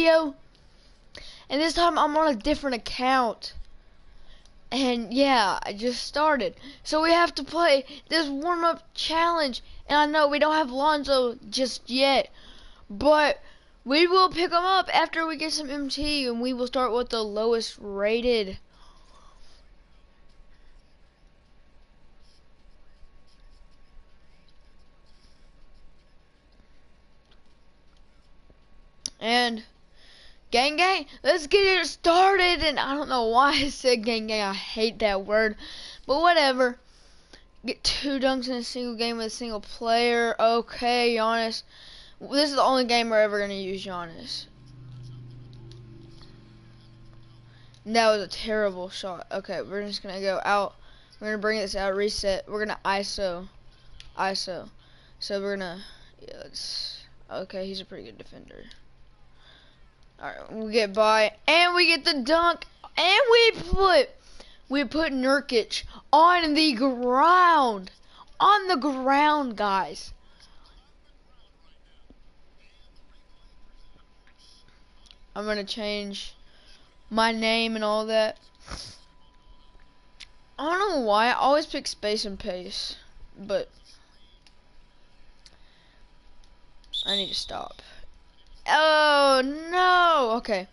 video. And this time I'm on a different account. And yeah, I just started. So we have to play this warm-up challenge. And I know we don't have Lonzo just yet. But we will pick him up after we get some MT. And we will start with the lowest rated. And gang gang, let's get it started. And I don't know why I said gang gang. I hate that word, but whatever. Get two dunks in a single game with a single player. Okay, Giannis. This is the only game we're ever gonna use Giannis. That was a terrible shot. Okay, we're just gonna go out. We're gonna bring this out, reset. We're gonna ISO, ISO. So we're gonna, yeah, let's. Okay, he's a pretty good defender. Alright, we get by, and we get the dunk, and we put, we put Nurkic on the ground. On the ground, guys. I'm gonna change my name and all that. I don't know why, I always pick space and pace, but I need to stop. Oh no. Okay.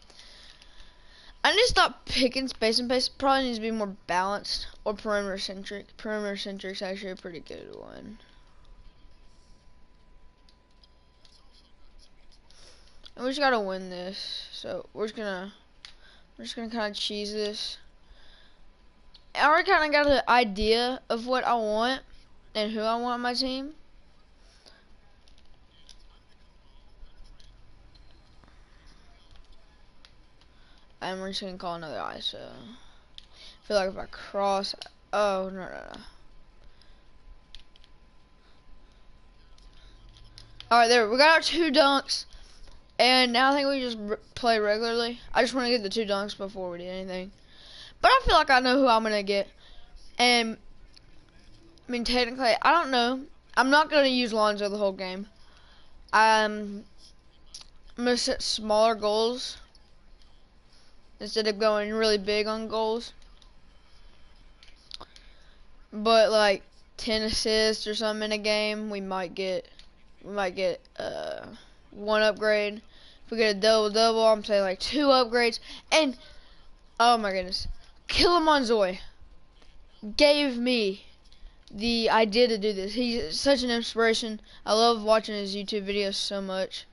I need to stop picking space and pace. Probably needs to be more balanced or perimeter centric. Perimeter centric is actually a pretty good one. And we just gotta win this. So we're just gonna we're just gonna kinda cheese this. I already kinda got an idea of what I want and who I want on my team. And we're just gonna call another ISO. I feel like if I cross, oh no no no. All right, there we got our two dunks, and now I think we just play regularly. I just want to get the two dunks before we do anything, but I feel like I know who I'm gonna get, and I mean technically I don't know. I'm not gonna use Lonzo the whole game. Um, I'm gonna set smaller goals instead of going really big on goals. But like 10 assists or something in a game, we might get we might get uh, one upgrade. If we get a double double, I'm saying like two upgrades. And oh my goodness, Kilimanzoy gave me the idea to do this. He's such an inspiration. I love watching his YouTube videos so much.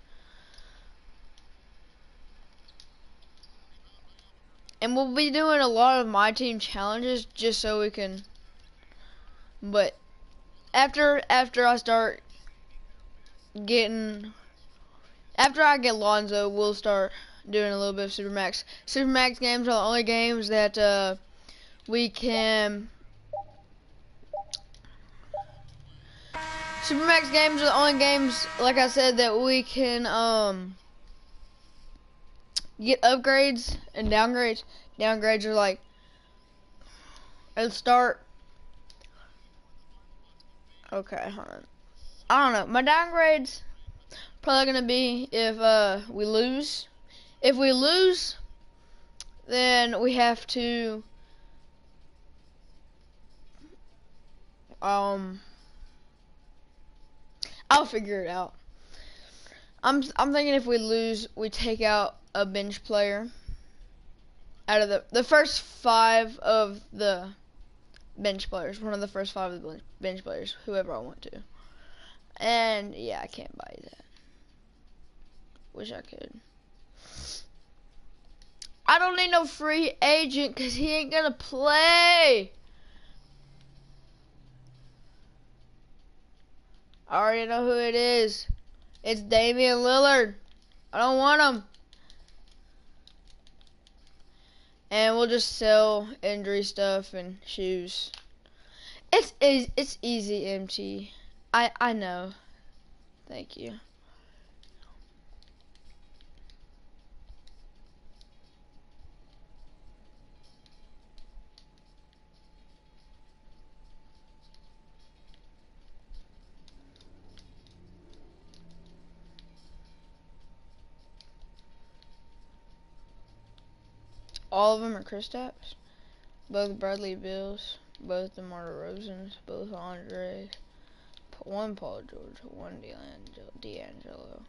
And we'll be doing a lot of my team challenges just so we can but after after I start getting after I get Lonzo, we'll start doing a little bit of Supermax. Supermax games are the only games that uh, we can Supermax games are the only games, like I said, that we can um get upgrades and downgrades. Downgrades are like, let's start. Okay, hold on. I don't know. My downgrades probably gonna be if uh we lose. If we lose, then we have to um I'll figure it out. I'm I'm thinking if we lose, we take out a bench player out of the the first five of the bench players. One of the first five of the bench players, whoever I want to. And yeah, I can't buy that. Wish I could. I don't need no free agent because he ain't gonna play. I already know who it is. It's Damian Lillard. I don't want him. And we'll just sell injury stuff and shoes. It's it's easy, MT. I I know. Thank you. All of them are Kristaps. Both Bradley Beals, both DeMar DeRozans, both Andre, one Paul George, one D'Angelo. D'Angelo.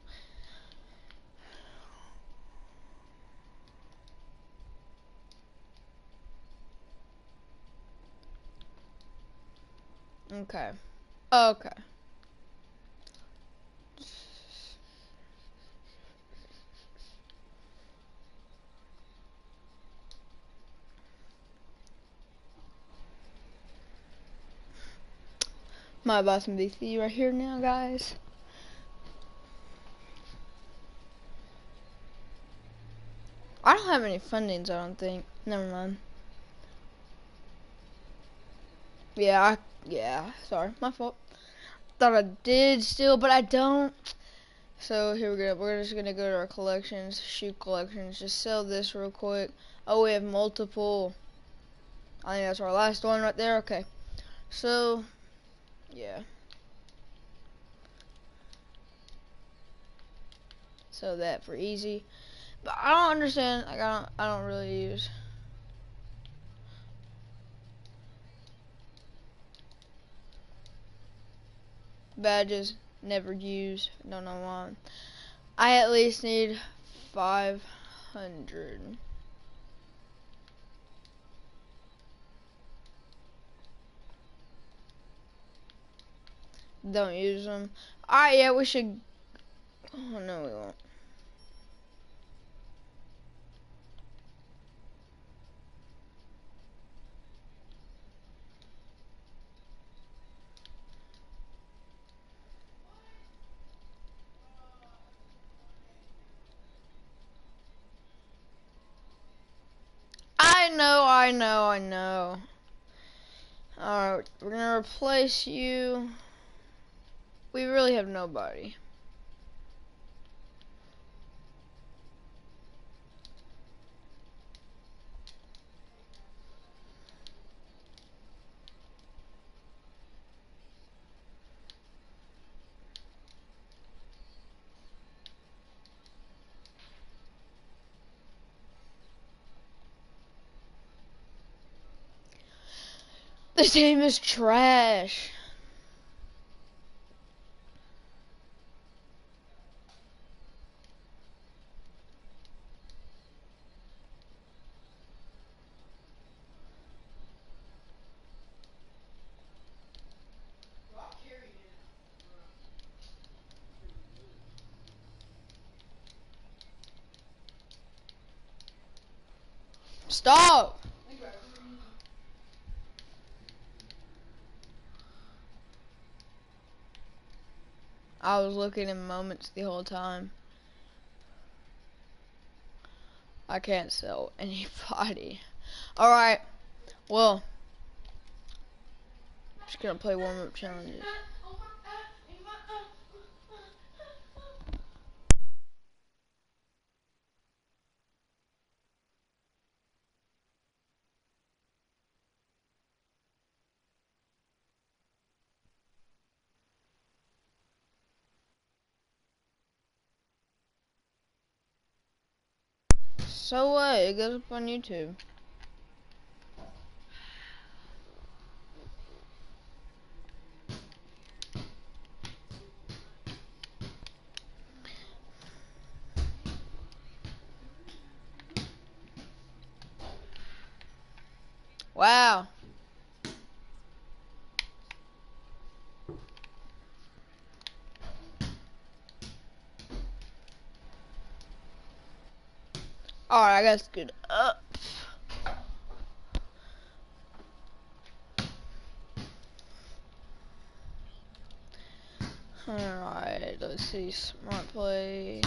Okay. Okay. My Boston BC right here now, guys. I don't have any fundings, I don't think. Never mind. Yeah, I, yeah, sorry, my fault. Thought I did still, but I don't. So here we go. We're just gonna go to our collections, shoe collections. Just sell this real quick. Oh, we have multiple. I think that's our last one right there. Okay. So yeah. So that for easy. But I don't understand, like I don't I don't really use badges never use don't know why I at least need 500 Don't use them. Alright, yeah, we should. Oh, no, we won't. I know, I know, I know. Alright, we're gonna replace you. We really have nobody. This team is trash. Stop! I was looking in moments the whole time. I can't sell anybody. Alright, well, just gonna play warm-up challenges. So what? It goes up on YouTube. Wow. Alright, I gotta scoot up. Alright, let's see, smart play.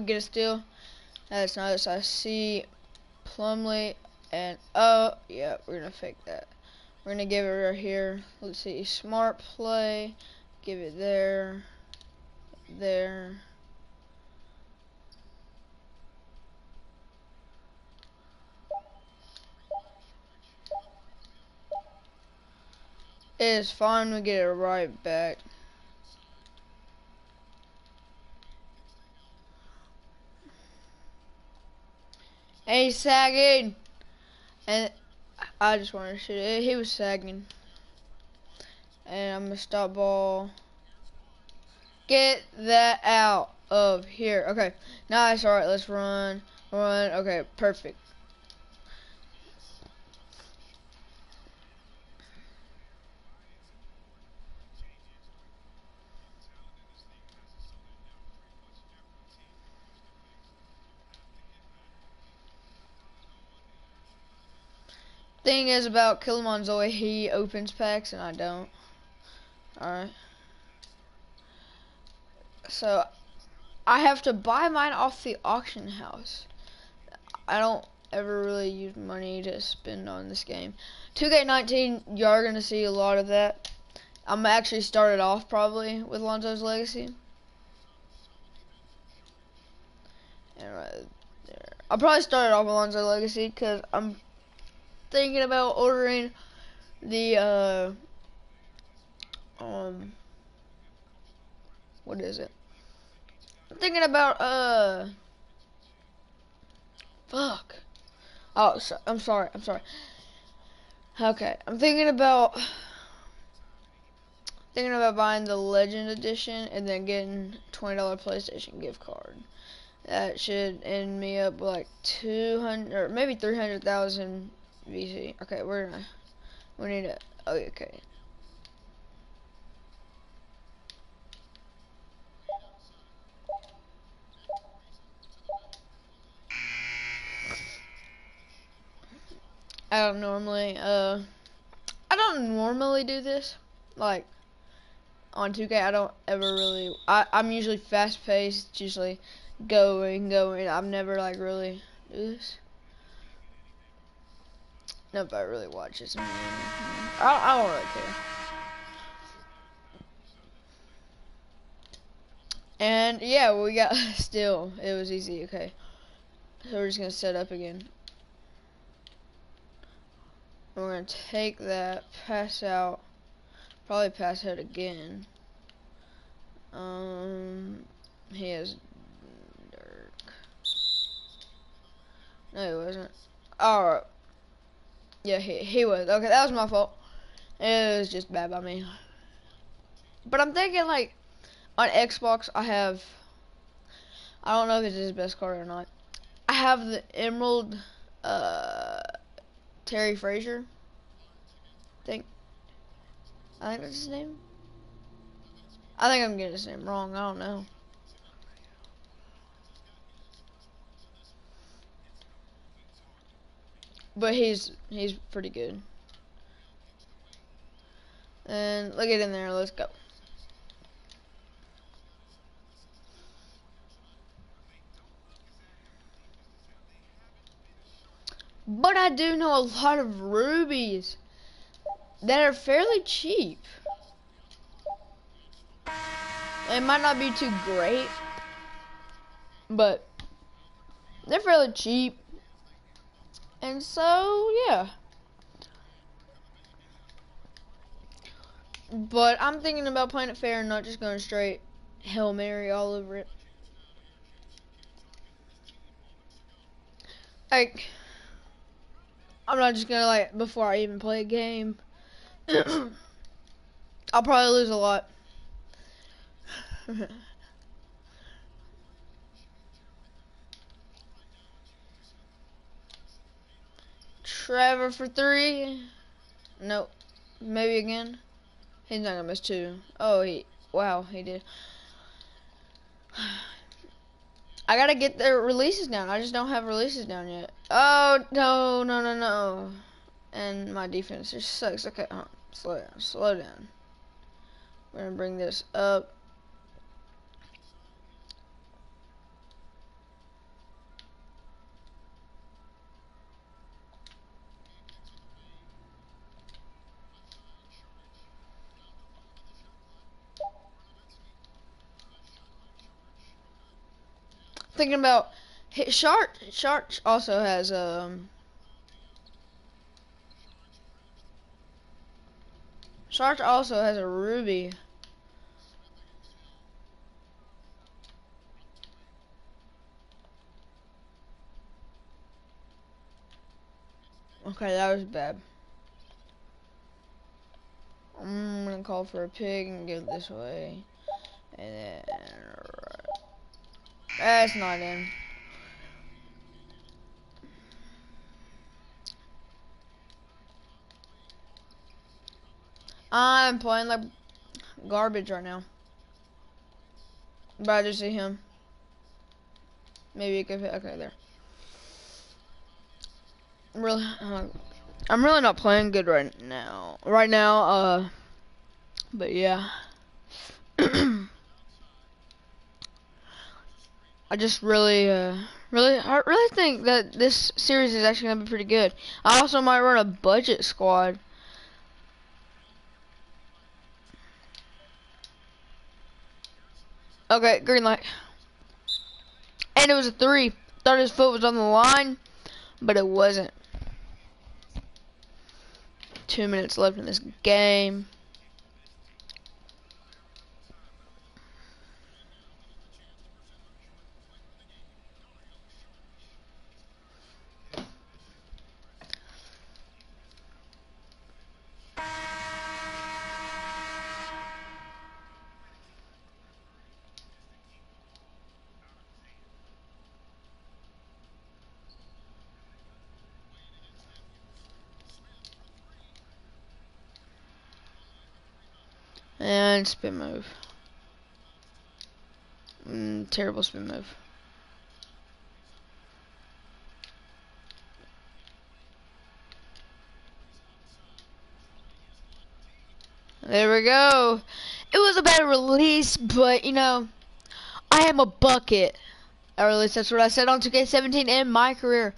We get a steal. That's nice. I see Plumlee And, oh, yeah, we're gonna fake that. We're gonna give it right here. Let's see, smart play. Give it there, there. It is fine, we get it right back. Hey, sagging! And I just wanted to shoot it. He was sagging. And I'm gonna stop ball. Get that out of here. Okay, nice. All right, let's run, run. Okay, perfect. Thing is about Kilimanzoe, he opens packs and I don't. Alright. So, I have to buy mine off the auction house. I don't ever really use money to spend on this game. 2K19, you are going to see a lot of that. I'm actually started off probably with Lonzo's Legacy. And right there. I'll probably start it off with Lonzo's Legacy because I'm thinking about ordering the uh um what is it? I'm thinking about uh fuck. Oh, so, I'm sorry. I'm sorry. Okay, I'm thinking about thinking about buying the Legend Edition and then getting twenty dollar PlayStation gift card. That should end me up like two hundred or maybe three hundred thousand VC. Okay, we're gonna we need to. Oh, okay. I don't normally, uh, I don't normally do this, like, on 2K, I don't ever really, I, I'm usually fast-paced, usually going, going, I've never, like, really do this. Nobody really watches me. I, I don't really care. And, yeah, we got, still, it was easy, okay. So we're just gonna set up again. We're gonna take that, pass out, probably pass out again. Um, he has Dirk. No, he wasn't. Alright. Yeah, he, he was. Okay, that was my fault. It was just bad by me. But I'm thinking, like, on Xbox, I have... I don't know if it's his best card or not. I have the Emerald, uh, Terry Frazier. I think. I think that's his name. I think I'm getting his name wrong. I don't know. But he's he's pretty good. And look at in there. Let's go. But I do know a lot of rubies that are fairly cheap. It might not be too great, but they're fairly cheap. And so, yeah. But I'm thinking about playing it fair and not just going straight Hail Mary all over it. Like, I'm not just gonna like, before I even play a game, I'll probably lose a lot. Trevor for three. Nope. Maybe again. He's not gonna miss two. Oh, he. Wow, he did. I gotta get the releases down. I just don't have releases down yet. Oh no, no, no, no. And my defense just sucks. Okay, uh, slow down, slow down. We're gonna bring this up. Thinking about Shark. Shark also has um. Shark also has a ruby. Okay, that was bad. I'm gonna call for a pick and go this way. And then... That's not in. I'm playing like garbage right now. But I just see him. Maybe it could fit. Okay, there. I'm really, uh, I'm really not playing good right now. Right now, uh, but yeah. I just really, uh, really, I really think that this series is actually gonna be pretty good. I also might run a budget squad. Okay, green light. And it was a three. Thought his foot was on the line, but it wasn't. Two minutes left in this game. Spin move. Mm, terrible spin move. There we go. It was a bad release, but you know, I am a bucket. Or at least that's what I said on 2K17 in my career.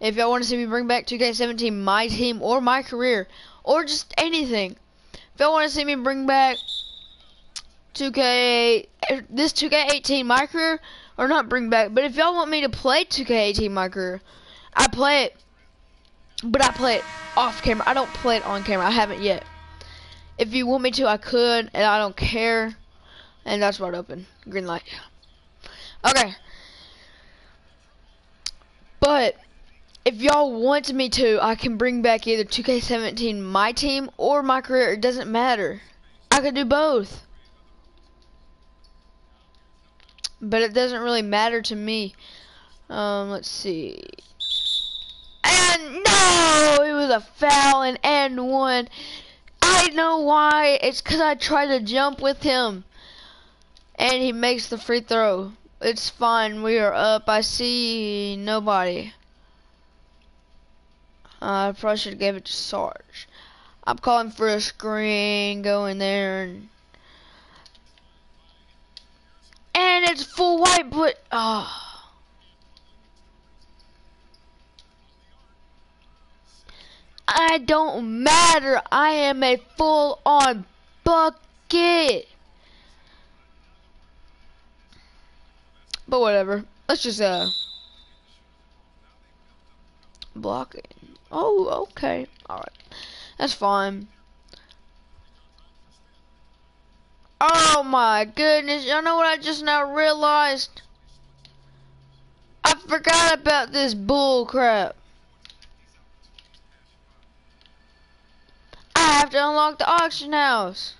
If y'all want to see me bring back 2K17, my team, or my career, or just anything, if y'all want to see me bring back 2K, this 2K18 my career, or not bring back, but if y'all want me to play 2K18 my career, I play it, but I play it off camera. I don't play it on camera. I haven't yet. If you want me to, I could, and I don't care. And that's wide open. Green light. Okay. But if y'all want me to, I can bring back either 2K17 my team or my career. It doesn't matter. I could do both. But it doesn't really matter to me. Um, let's see. And no, it was a foul and and one. I know why. It's because I tried to jump with him. And he makes the free throw. It's fine. We are up. I see nobody. Uh, I probably should have gave it to Sarge. I'm calling for a screen. Go in there and... And it's full white, but... Oh. I don't matter. I am a full-on bucket. But whatever. Let's just, uh... Block it. Oh, okay. Alright. That's fine. Oh my goodness. Y'all know what I just now realized? I forgot about this bull crap. I have to unlock the auction house.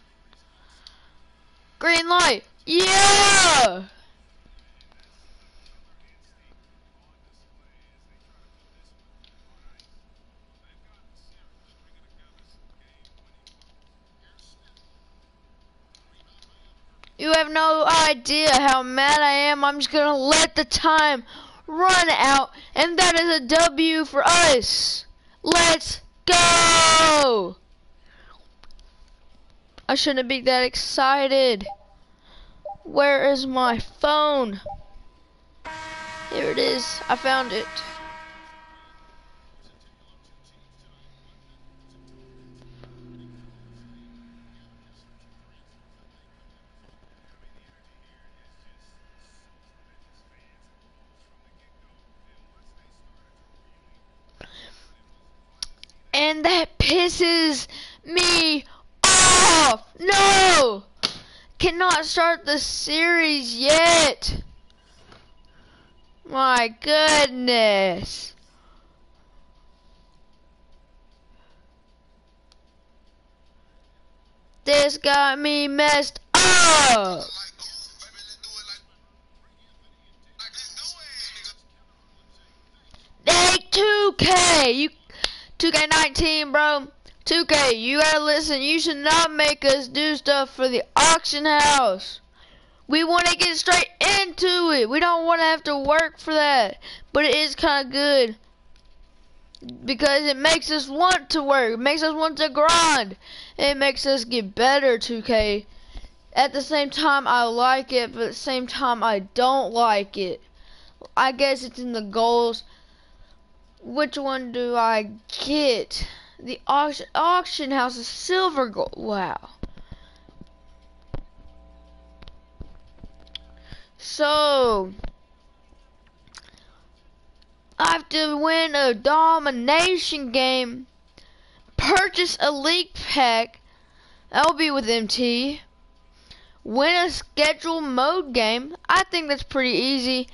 Green light. Yeah! You have no idea how mad I am. I'm just gonna let the time run out, and that is a W for us. Let's go! I shouldn't be that excited. Where is my phone? Here it is. I found it. Pisses me off. No! Cannot start the series yet. My goodness. This got me messed up. Hey, 2K, you 2K19, bro. 2K, you gotta listen. You should not make us do stuff for the auction house. We want to get straight into it. We don't want to have to work for that. But it is kind of good. Because it makes us want to work. It makes us want to grind. It makes us get better, 2K. At the same time, I like it. But at the same time, I don't like it. I guess it's in the goals. Which one do I get? The auction, auction house is silver gold. Wow. So, I have to win a domination game, purchase a league pack, that'll be with MT, win a schedule mode game, I think that's pretty easy,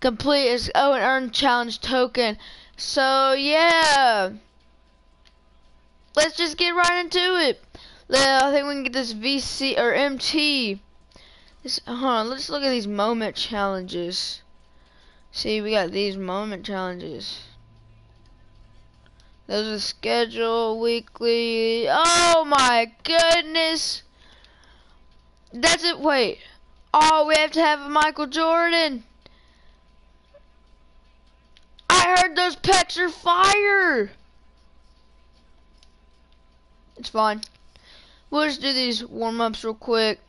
complete as oh and earn challenge token. So yeah, let's just get right into it. I think we can get this VC or MT. This, hold on, let's look at these moment challenges. See, we got these moment challenges. There's a schedule, weekly. Oh my goodness! That's it, wait. Oh, we have to have a Michael Jordan. I heard those pets are fire. It's fine. We'll just do these warm-ups real quick.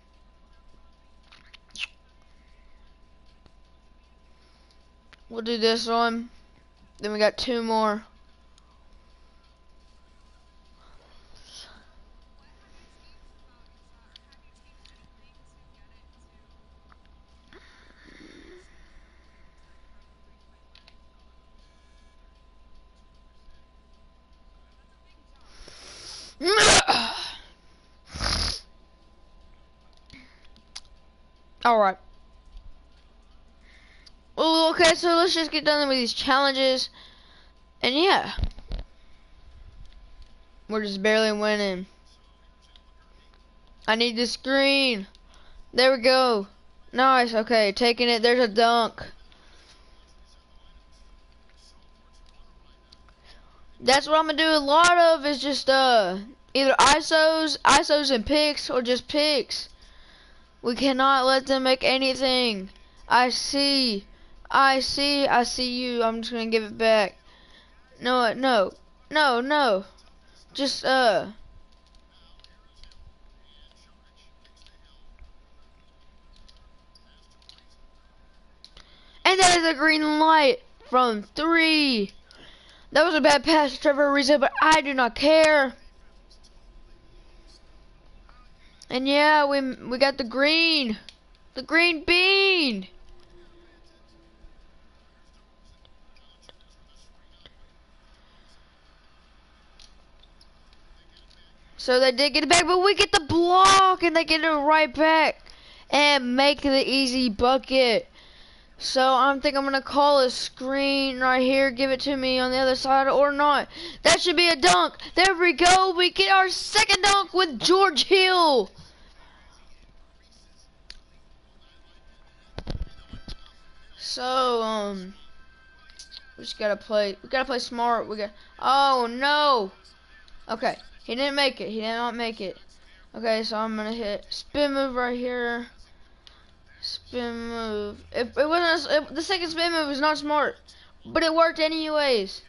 We'll do this one. Then we got two more. All right. Well, okay, so let's just get done with these challenges. And yeah. We're just barely winning. I need the screen. There we go. Nice, okay, taking it. There's a dunk. That's what I'm gonna do a lot of is just uh either ISOs, ISOs and picks, or just picks. We cannot let them make anything. I see. I see, I see you. I'm just gonna give it back. No, no, no, no. Just, uh. And that is a green light from three. That was a bad pass Trevor Ariza, but I do not care. And yeah, we we got the green. The green bean. So they did get it back, but we get the block and they get it right back and make the easy bucket. So I am think I'm gonna call a screen right here, give it to me on the other side or not. That should be a dunk. There we go. We get our second dunk with George Hill. So um, we just gotta play. We gotta play smart. We got. Oh no. Okay. He didn't make it. He did not make it. Okay, so I'm gonna hit spin move right here. Spin move. It, it wasn't. A, it, the second spin move was not smart, but it worked anyways.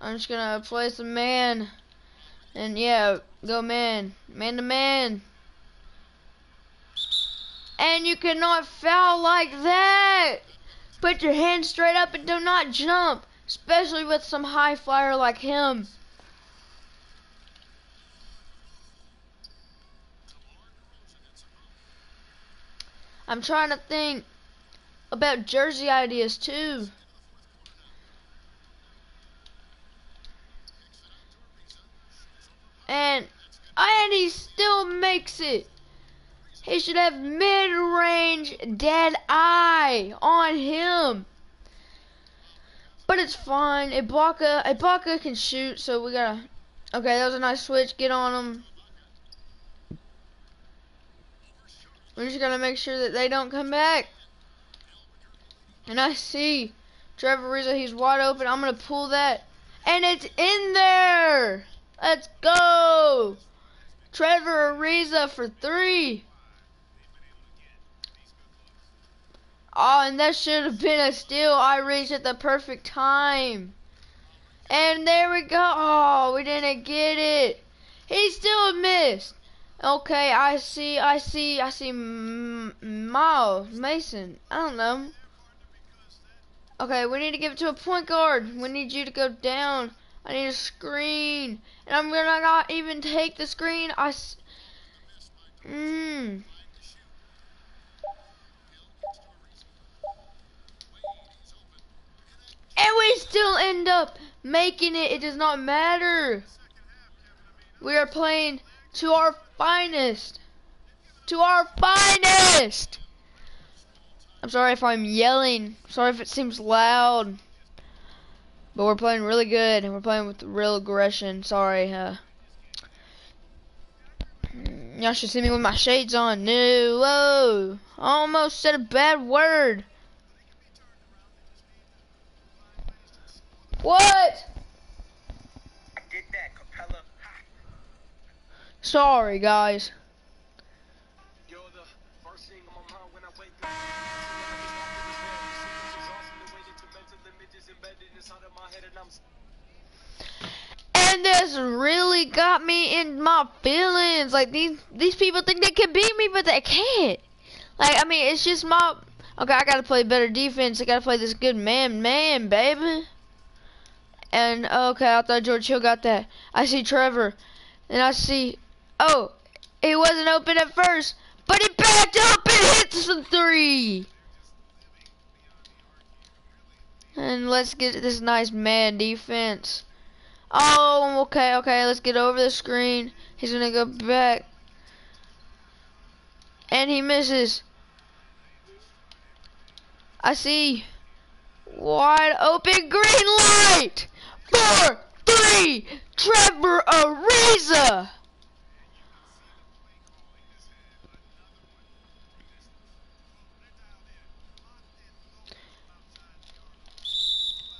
I'm just gonna play some man, and yeah, go man, man to man and you cannot foul like that. Put your hand straight up and do not jump, especially with some high flyer like him. I'm trying to think about jersey ideas too. And and he still makes it. He should have mid-range dead eye on him. But it's fine. Ibaka, Ibaka can shoot, so we gotta. Okay, that was a nice switch. Get on him. We're just gonna make sure that they don't come back. And I see Trevor Ariza, he's wide open. I'm gonna pull that. And it's in there! Let's go! Trevor Ariza for three. Oh, and that should have been a steal. I reached at the perfect time. And there we go. Oh, we didn't get it. He still missed. Okay, I see, I see, I see Miles, Mason. I don't know. Okay, we need to give it to a point guard. We need you to go down. I need a screen. And I'm gonna not even take the screen. I. Mmm. And we still end up making it. It does not matter. We are playing to our finest. To our finest. I'm sorry if I'm yelling. Sorry if it seems loud. But we're playing really good and we're playing with real aggression. Sorry. Uh, y'all should see me with my shades on. No. Whoa. Almost said a bad word. What? Sorry, guys. And this really got me in my feelings. Like these these people think they can beat me, but they can't. Like I mean, it's just my okay. I gotta play better defense. I gotta play this good man, man, baby. And oh, okay, I thought George Hill got that. I see Trevor, and I see Oh, it wasn't open at first, but it backed up and hits the three. And let's get this nice man defense. Oh, okay, okay, let's get over the screen. He's gonna go back. And he misses. I see. Wide open green light. Four, three, Trevor Ariza.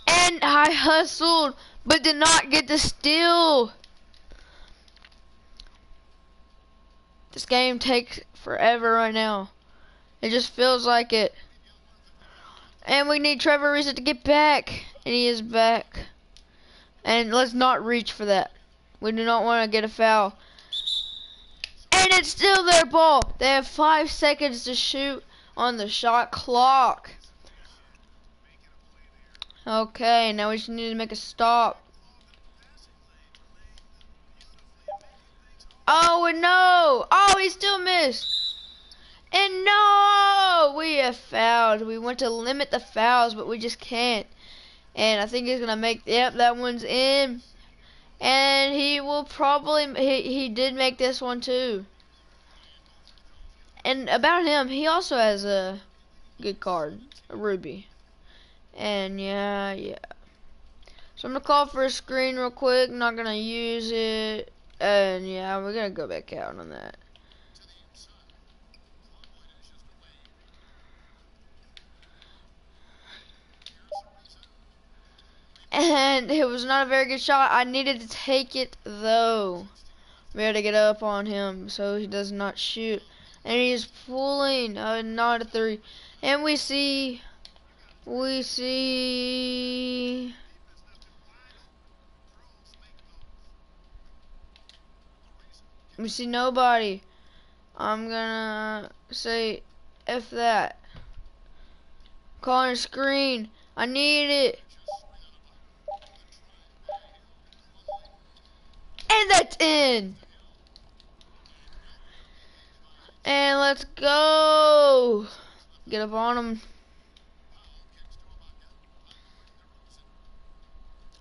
And I hustled, but did not get the steal. This game takes forever right now. It just feels like it. And we need Trevor Ariza to get back. And he is back. And let's not reach for that. We do not want to get a foul. And it's still their ball. They have five seconds to shoot on the shot clock. Okay, now we just need to make a stop. Oh, no! Oh, he still missed! And no! We have fouled. We want to limit the fouls, but we just can't. And I think he's going to make, yep, that one's in. And he will probably, he, he did make this one too. And about him, he also has a good card, a ruby. And yeah, yeah. So I'm gonna call for a screen real quick. Not gonna use it. And yeah, we're gonna go back out on that. And it was not a very good shot. I needed to take it though. We had to get up on him so he does not shoot. And he's pulling, uh, not a three. And we see we see we see nobody I'm gonna say F that calling screen I need it and that's in and let's go get up on him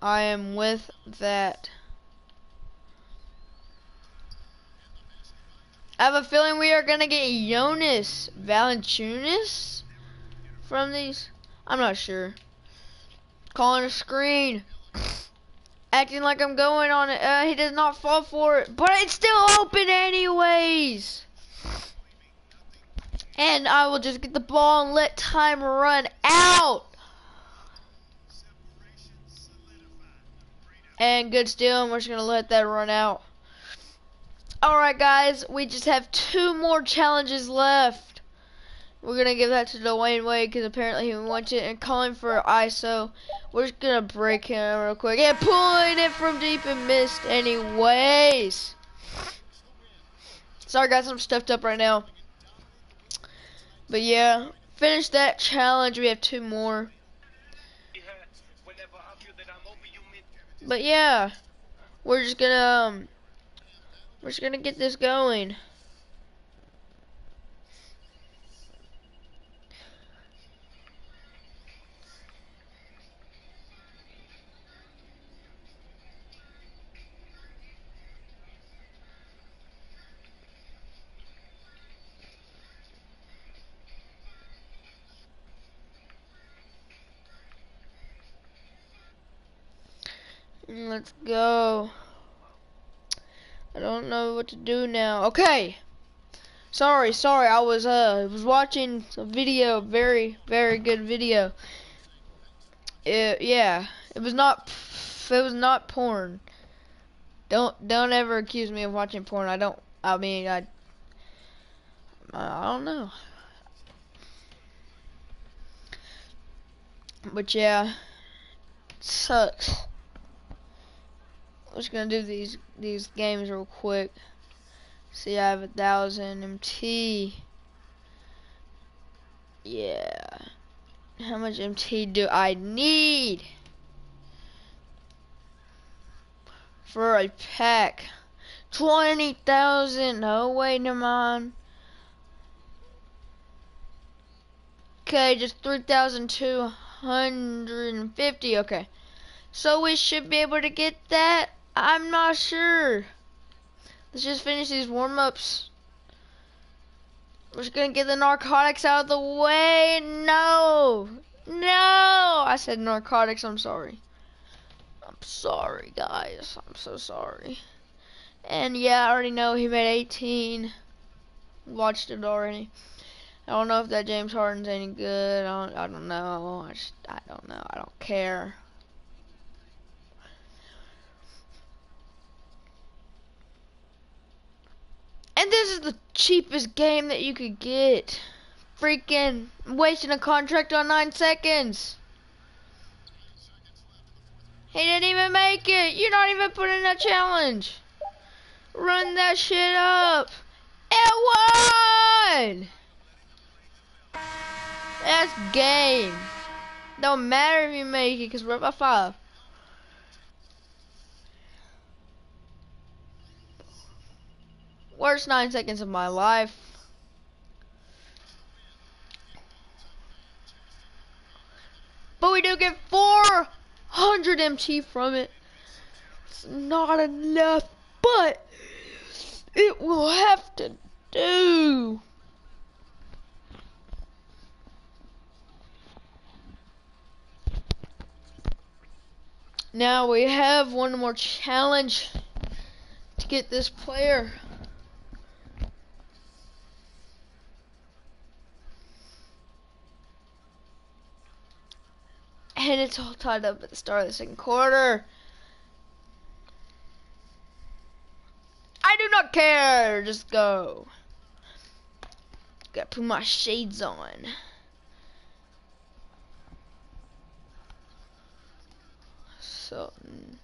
I am with that. I have a feeling we are gonna get Jonas Valanciunas from these. I'm not sure. Calling a screen. Acting like I'm going on it. Uh, he does not fall for it. But it's still open anyways. And I will just get the ball and let time run out. And good steal, and we're just going to let that run out. Alright guys, we just have two more challenges left. We're to give that to Dwyane Wade because apparently he wants it and calling for ISO. We're just to break him real quick. And pulling it from deep and missed anyways. Sorry guys, I'm stuffed up right now. But yeah, finish that challenge. We have two more. But yeah, we're just gonna um, we're just gonna get this going. Let's go. I don't know what to do now. Okay. Sorry, sorry. I was uh was watching a video, very very good video. It, yeah, it was not it was not porn. Don't don't ever accuse me of watching porn. I don't. I mean I. I don't know. But yeah, sucks. I'm just gonna do these these games real quick. See, I have a thousand MT. Yeah. How much MT do I need for a pack? Twenty thousand. No, wait, never mind. Okay, just three thousand two hundred and fifty. Okay, so we should be able to get that. I'm not sure. Let's just finish these warm-ups. We're just gonna get the narcotics out of the way. No! No! I said narcotics, I'm sorry. I'm sorry, guys. I'm so sorry. And yeah, I already know he made 18. Watched it already. I don't know if that James Harden's any good. I don't, I don't know. I, just, I don't know. I don't care. And this is the cheapest game that you could get. Freaking wasting a contract on nine seconds. He didn't even make it. You're not even putting a challenge. Run that shit up. It won! That's game. Don't matter if you make it because we're up by five. Worst nine seconds of my life. But we do get 400 MT from it. It's not enough, but it will have to do. Now we have one more challenge to get this player. And it's all tied up at the start of the second quarter. I do not care. Just go. Gotta put my shades on. So. Mm.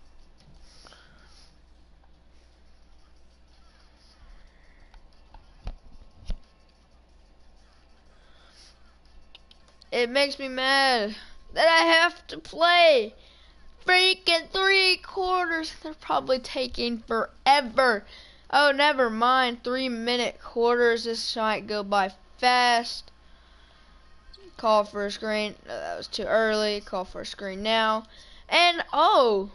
It makes me mad that I have to play freaking three quarters. They're probably taking forever. Oh, never mind. Three minute quarters. This might go by fast. Call for a screen. No, that was too early. Call for a screen now. And, oh,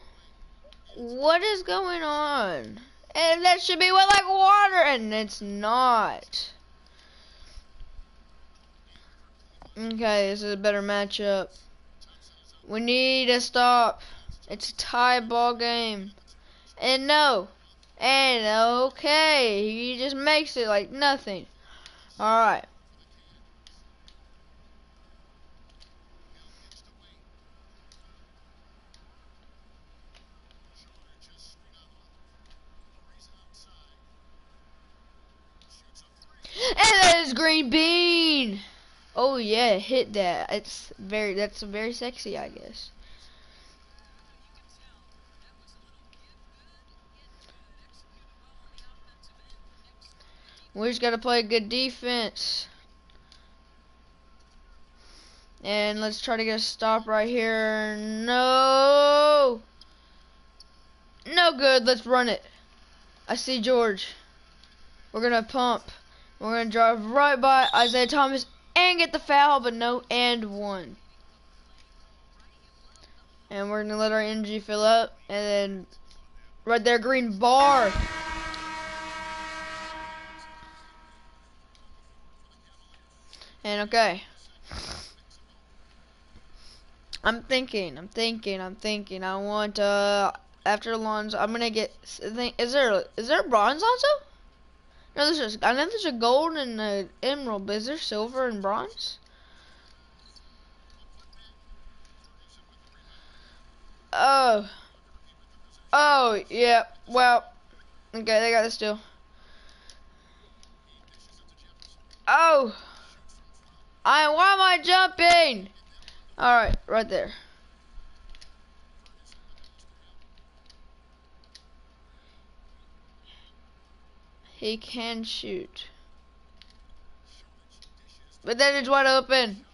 what is going on? And that should be wet like water, and it's not. Okay, this is a better matchup. We need to stop. It's a tie ball game. And no. And okay. He just makes it like nothing. Alright. And that is green bean. Oh yeah, hit that. It's very that's very sexy, I guess. We just gotta play good defense. And let's try to get a stop right here. No. No good. Let's run it. I see George. We're gonna pump. We're gonna drive right by Isaiah Thomas and get the foul, but no and one. And we're gonna let our energy fill up, and then right there, green bar. And okay. I'm thinking, I'm thinking, I'm thinking. I want uh after Alonzo, I'm gonna get. Is there is there bronze also? No, there's a, I know there's a gold and an emerald, but is there silver and bronze? Oh. Oh, yeah. Well, okay, they got this still. Oh. I, why am I jumping? Alright, right there. He can shoot. But then it's wide open.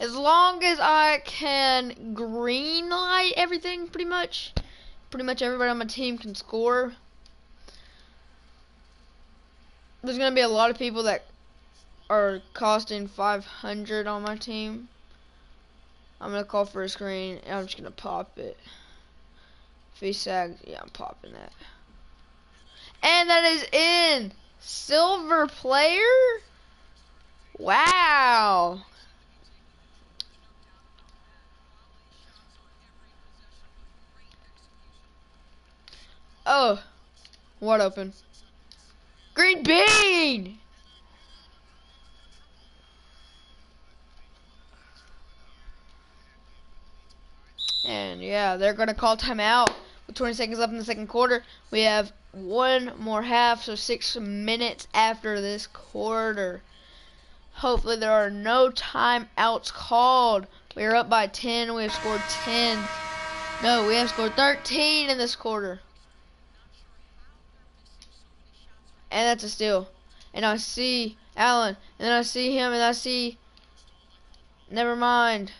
As long as I can green light everything pretty much, pretty much everybody on my team can score. There's going to be a lot of people that are costing 500 on my team. I'm going to call for a screen and I'm just going to pop it. If he sags, yeah, I'm popping that. And that is in. Silver player? Wow. Oh, what open? Green bean! And yeah, they're to call timeout. With 20 seconds left in the second quarter, we have one more half, so six minutes after this quarter. Hopefully there are no timeouts called. We are up by 10. We have scored 10. No, we have scored 13 in this quarter. And that's a steal. And I see Allen. And then I see him and I see... Never mind.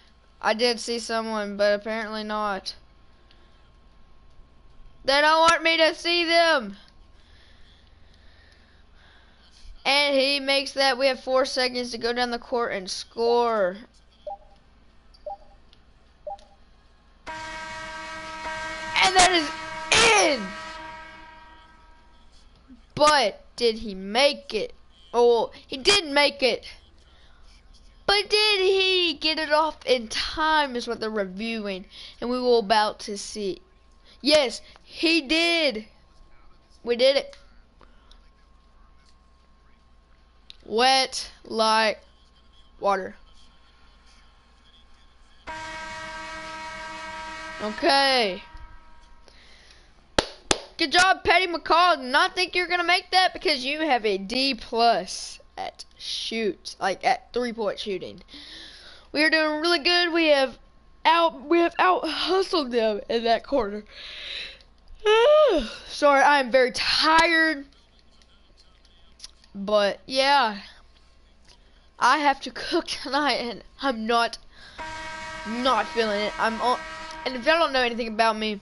I did see someone, but apparently not. They don't want me to see them. And he makes that. We have four seconds to go down the court and score. And that is in. But did he make it? Oh, he didn't make it. But did he get it off in time is what they're reviewing. And we will about to see. Yes, he did. We did it. Wet like water. Okay. Good job, Patty McCall. Not think you're gonna make that because you have a D plus at shoot, like at three point shooting. We are doing really good. We have out we have out hustled them in that corner. Sorry, I am very tired. But yeah. I have to cook tonight and I'm not not feeling it. I'm on and if y'all don't know anything about me,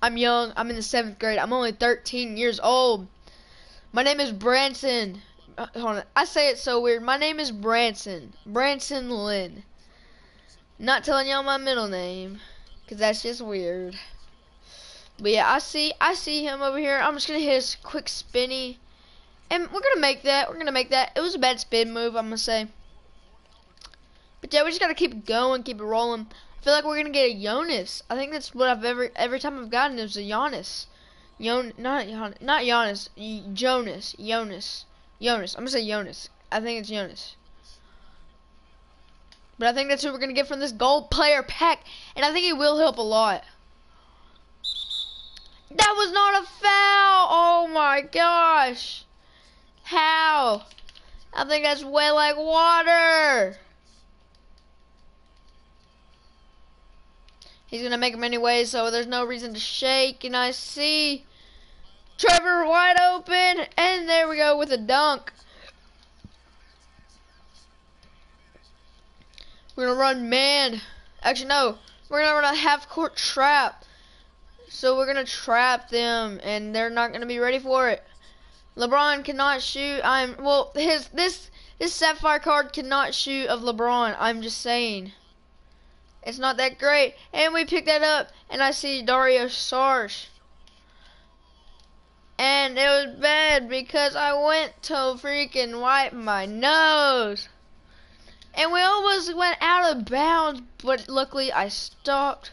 I'm young. I'm in the seventh grade. I'm only 13 years old. My name is Branson. Uh, hold on. I say it so weird. My name is Branson. Branson Lynn. Not telling y'all my middle name, because that's just weird. But yeah, I see I see him over here. I'm just gonna hit his quick spinny. And we're gonna make that. We're gonna make that. It was a bad spin move, I'm gonna say. But yeah, we just gotta keep going, keep it rolling. I feel like we're gonna get a Jonas. I think that's what I've ever every time I've gotten is a Jonas. Yon not Jonas, not Jonas, Jonas, Jonas, Jonas. I'm gonna say Jonas. I think it's Jonas. But I think that's what we're gonna get from this gold player pack, and I think it will help a lot. That was not a foul! Oh my gosh! How? I think that's wet like water! He's gonna make them anyway, so there's no reason to shake, and I see Trevor wide open, and there we go with a dunk. We're gonna run man. Actually, no. We're gonna run a half court trap. So we're gonna trap them, and they're not gonna be ready for it. LeBron cannot shoot. I'm well. His this this sapphire card cannot shoot of LeBron. I'm just saying. It's not that great. And we pick that up, and I see Dario Saric. And it was bad because I went to freaking wipe my nose. And we almost went out of bounds, but luckily I stopped.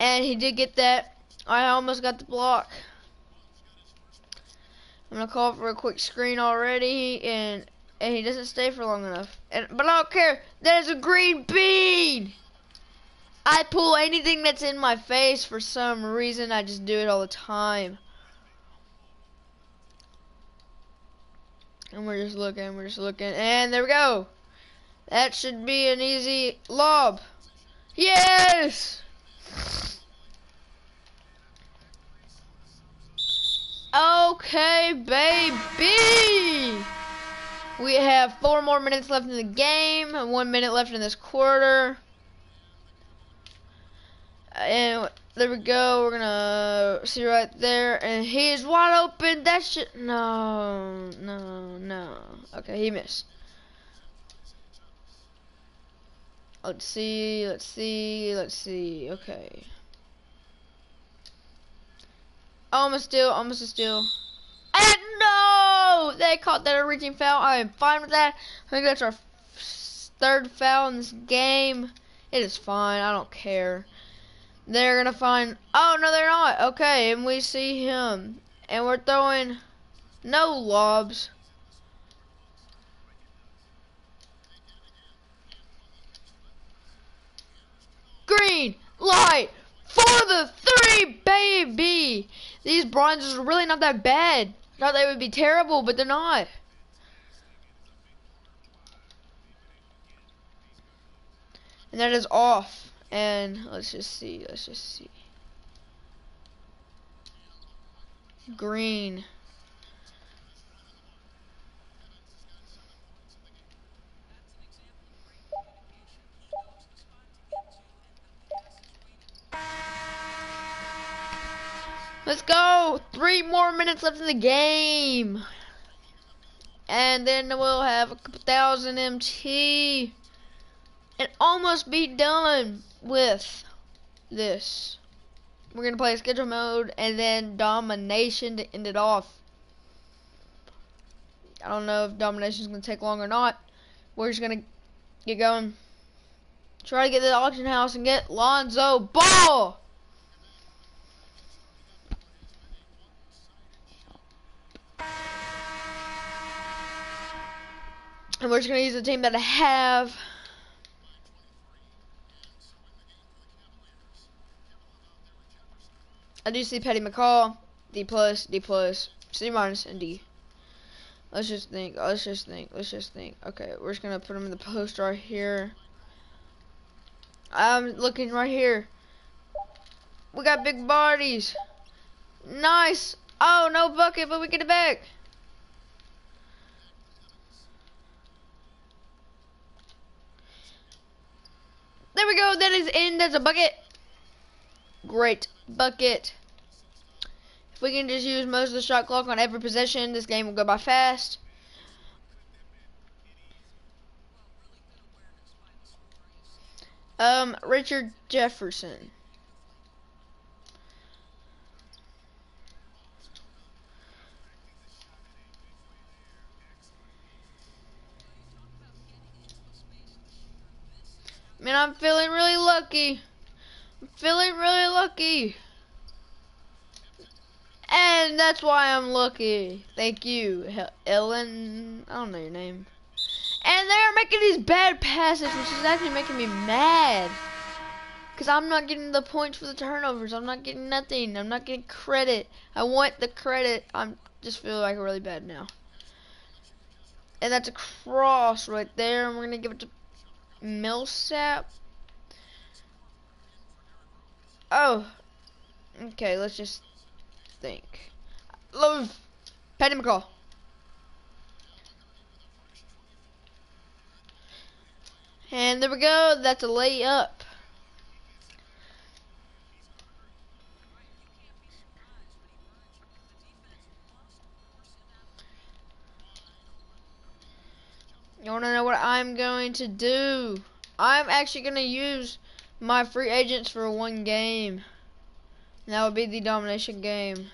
And he did get that. I almost got the block. I'm gonna call for a quick screen already, and and he doesn't stay for long enough. And but I don't care. There's a green bean. I pull anything that's in my face for some reason. I just do it all the time. And we're just looking, we're just looking, and there we go. That should be an easy lob. Yes! Okay, baby! We have four more minutes left in the game, one minute left in this quarter. And there we go. We're gonna see right there, and he's wide open. That shit. No, no, no. Okay, he missed. Let's see. Let's see. Let's see. Okay. Almost steal. Almost a steal. And no! They caught that reaching foul. I am fine with that. I think that's our third foul in this game. It is fine. I don't care. They're gonna find. Oh no, they're not. Okay, and we see him, and we're throwing no lobs. Green light for the three, baby. These bronzes are really not that bad. Thought they would be terrible, but they're not. And that is off. And let's just see, let's just see. Green. Let's go! Three more minutes left in the game. And then we'll have a thousand MT. And almost be done with this. We're going to play schedule mode and then domination to end it off. I don't know if domination is going to take long or not. We're just going to get going. Try to get the auction house and get Lonzo Ball. And we're just going to use the team that I have. I do see Patty McCall, D plus, D plus, C minus, and D. Let's just think. Let's just think. Let's just think. Okay, we're just gonna put them in the post right here. I'm looking right here. We got big bodies. Nice. Oh, no bucket, but we get it back. There we go. That is in. That's a bucket. Great bucket. If we can just use most of the shot clock on every possession, this game will go by fast. Um, Richard Jefferson. Man, I'm feeling really lucky. I'm feeling really lucky. And that's why I'm lucky. Thank you, Ellen. I don't know your name. And they're making these bad passes, which is actually making me mad. Because I'm not getting the points for the turnovers. I'm not getting nothing. I'm not getting credit. I want the credit. I'm just feel like really bad now. And that's a cross right there. And we're going to give it to Millsap. Oh. Okay, let's just think. Love. Paddy McCall. And there we go. That's a layup. You want to know what I'm going to do? I'm actually going to use my free agents for one game. And that would be the domination game.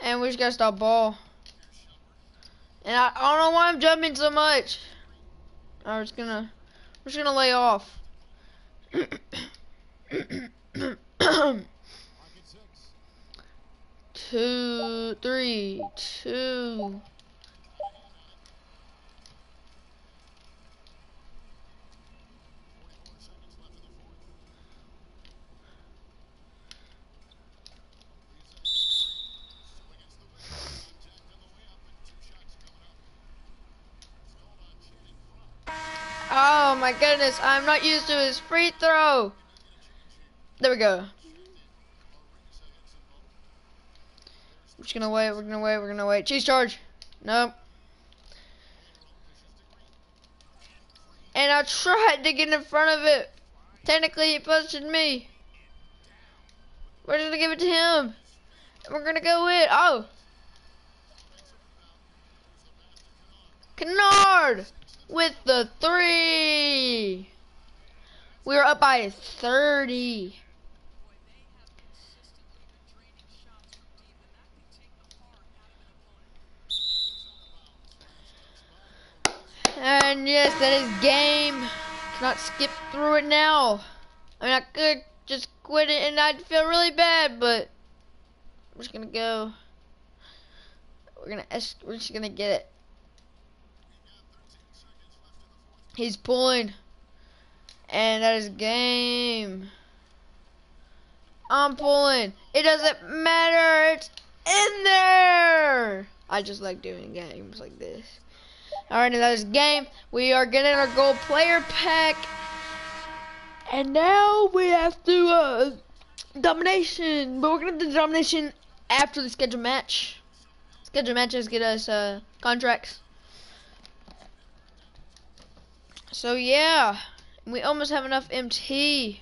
And we just gotta stop ball. And I, I don't know why I'm jumping so much. I'm just gonna, I'm just gonna lay off. two, three, two. Oh my goodness, I'm not used to his free throw. There we go. We're just gonna wait, we're gonna wait, we're gonna wait. Cheese charge. Nope. And I tried to get in front of it. Technically, he punched me. We're gonna give it to him. We're gonna go in. Oh. Kennard with the three. We are up by 30. And yes, that is game. Cannot skip through it now. I mean, I could just quit it and I'd feel really bad, but we're just gonna go. We're gonna, we're just gonna get it. He's pulling. And that is game. I'm pulling. It doesn't matter. It's in there. I just like doing games like this. Alright, that is game. We are getting our gold player pack. And now we have to, uh, domination. But we're going to do domination after the scheduled match. Scheduled matches get us, uh, contracts. So yeah, we almost have enough MT.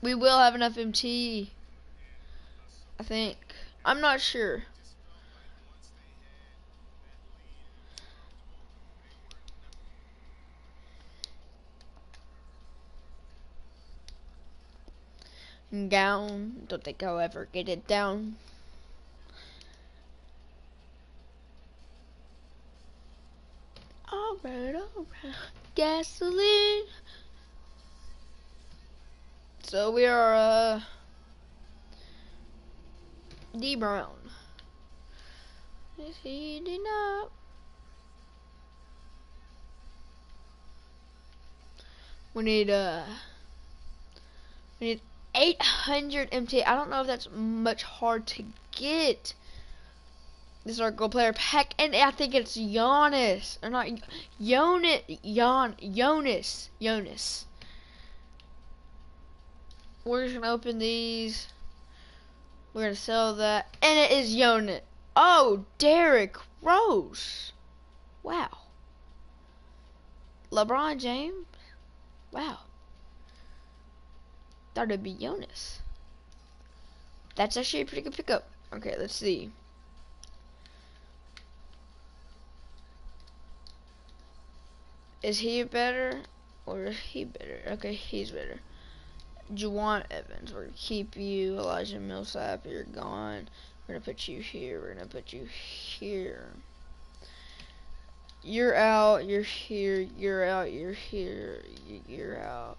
We will have enough MT. I think. I'm not sure. Down. Don't think I'll ever get it down. Alright, alright. Gasoline. So we are, uh, D Brown. Is heating up. We need, uh, we need 800 MT. I don't know if that's much hard to get. This is our goal player pack, and I think it's Giannis or not Jonas. Jon Jonas Jonas. We're just gonna open these. We're gonna sell that, and it is Jonas. Oh, Derrick Rose. Wow. LeBron James. Wow. Thought it'd be Jonas. That's actually a pretty good pickup. Okay, let's see. Is he better or is he better? Okay, he's better. Jawun Evans. We're gonna keep you. Elijah Millsap, you're gone. We're gonna put you here. We're gonna put you here. You're out. You're here. You're out. You're here. You're out.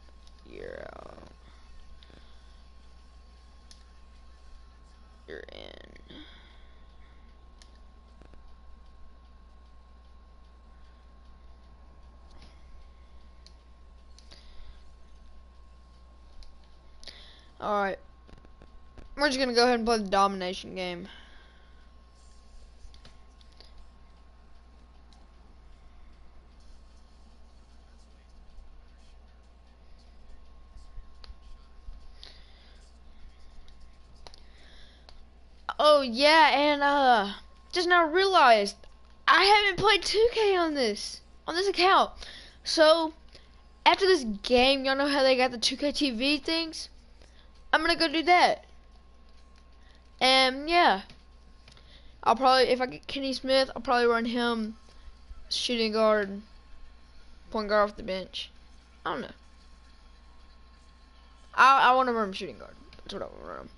You're out. You're in. Alright. We're just gonna go ahead and play the domination game. Oh yeah, and uh, just now realized I haven't played 2K on this on this account. So after this game, y'all know how they got the 2K TV things. I'm gonna go do that. And yeah, I'll probably if I get Kenny Smith, I'll probably run him shooting guard, point guard off the bench. I don't know. I I want to run him shooting guard. That's what I want to run.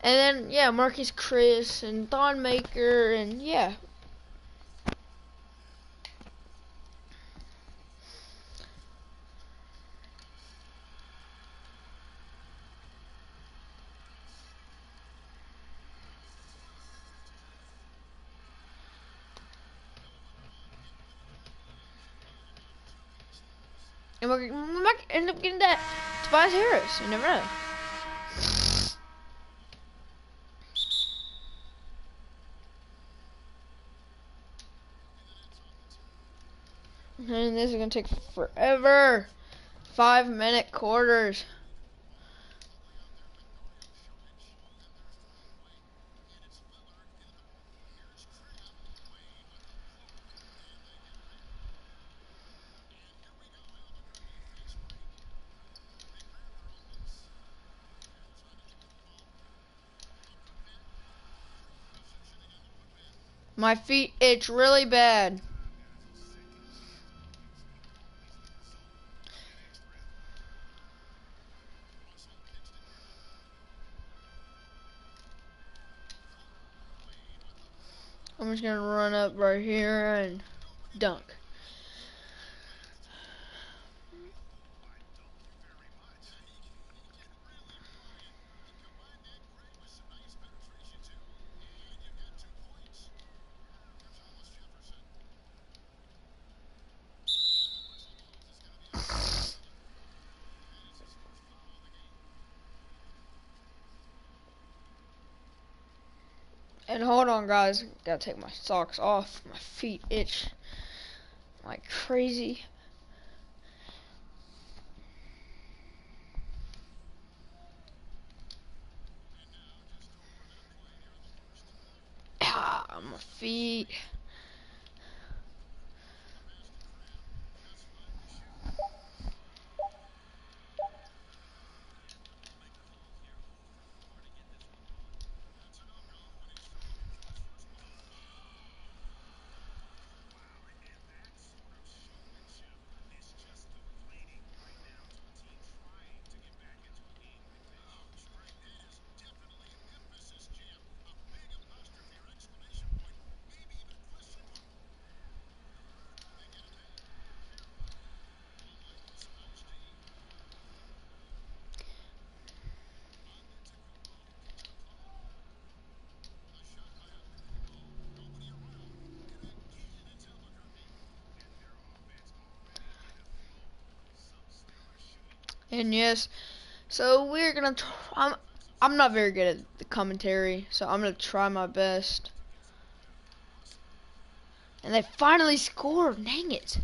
And then, yeah, Marquese Chriss and Thon Maker, and yeah. And we might mm, end up getting that Tobias Harris. You never know. And this is gonna take forever. Five minute quarters. My feet itch really bad. I'm just gonna run up right here and dunk. And hold on, guys. Gotta take my socks off. My feet itch like crazy. Ah, my feet. And yes, so we're gonna. I'm I'm not very good at the commentary, so I'm gonna try my best. And they finally scored. Dang it.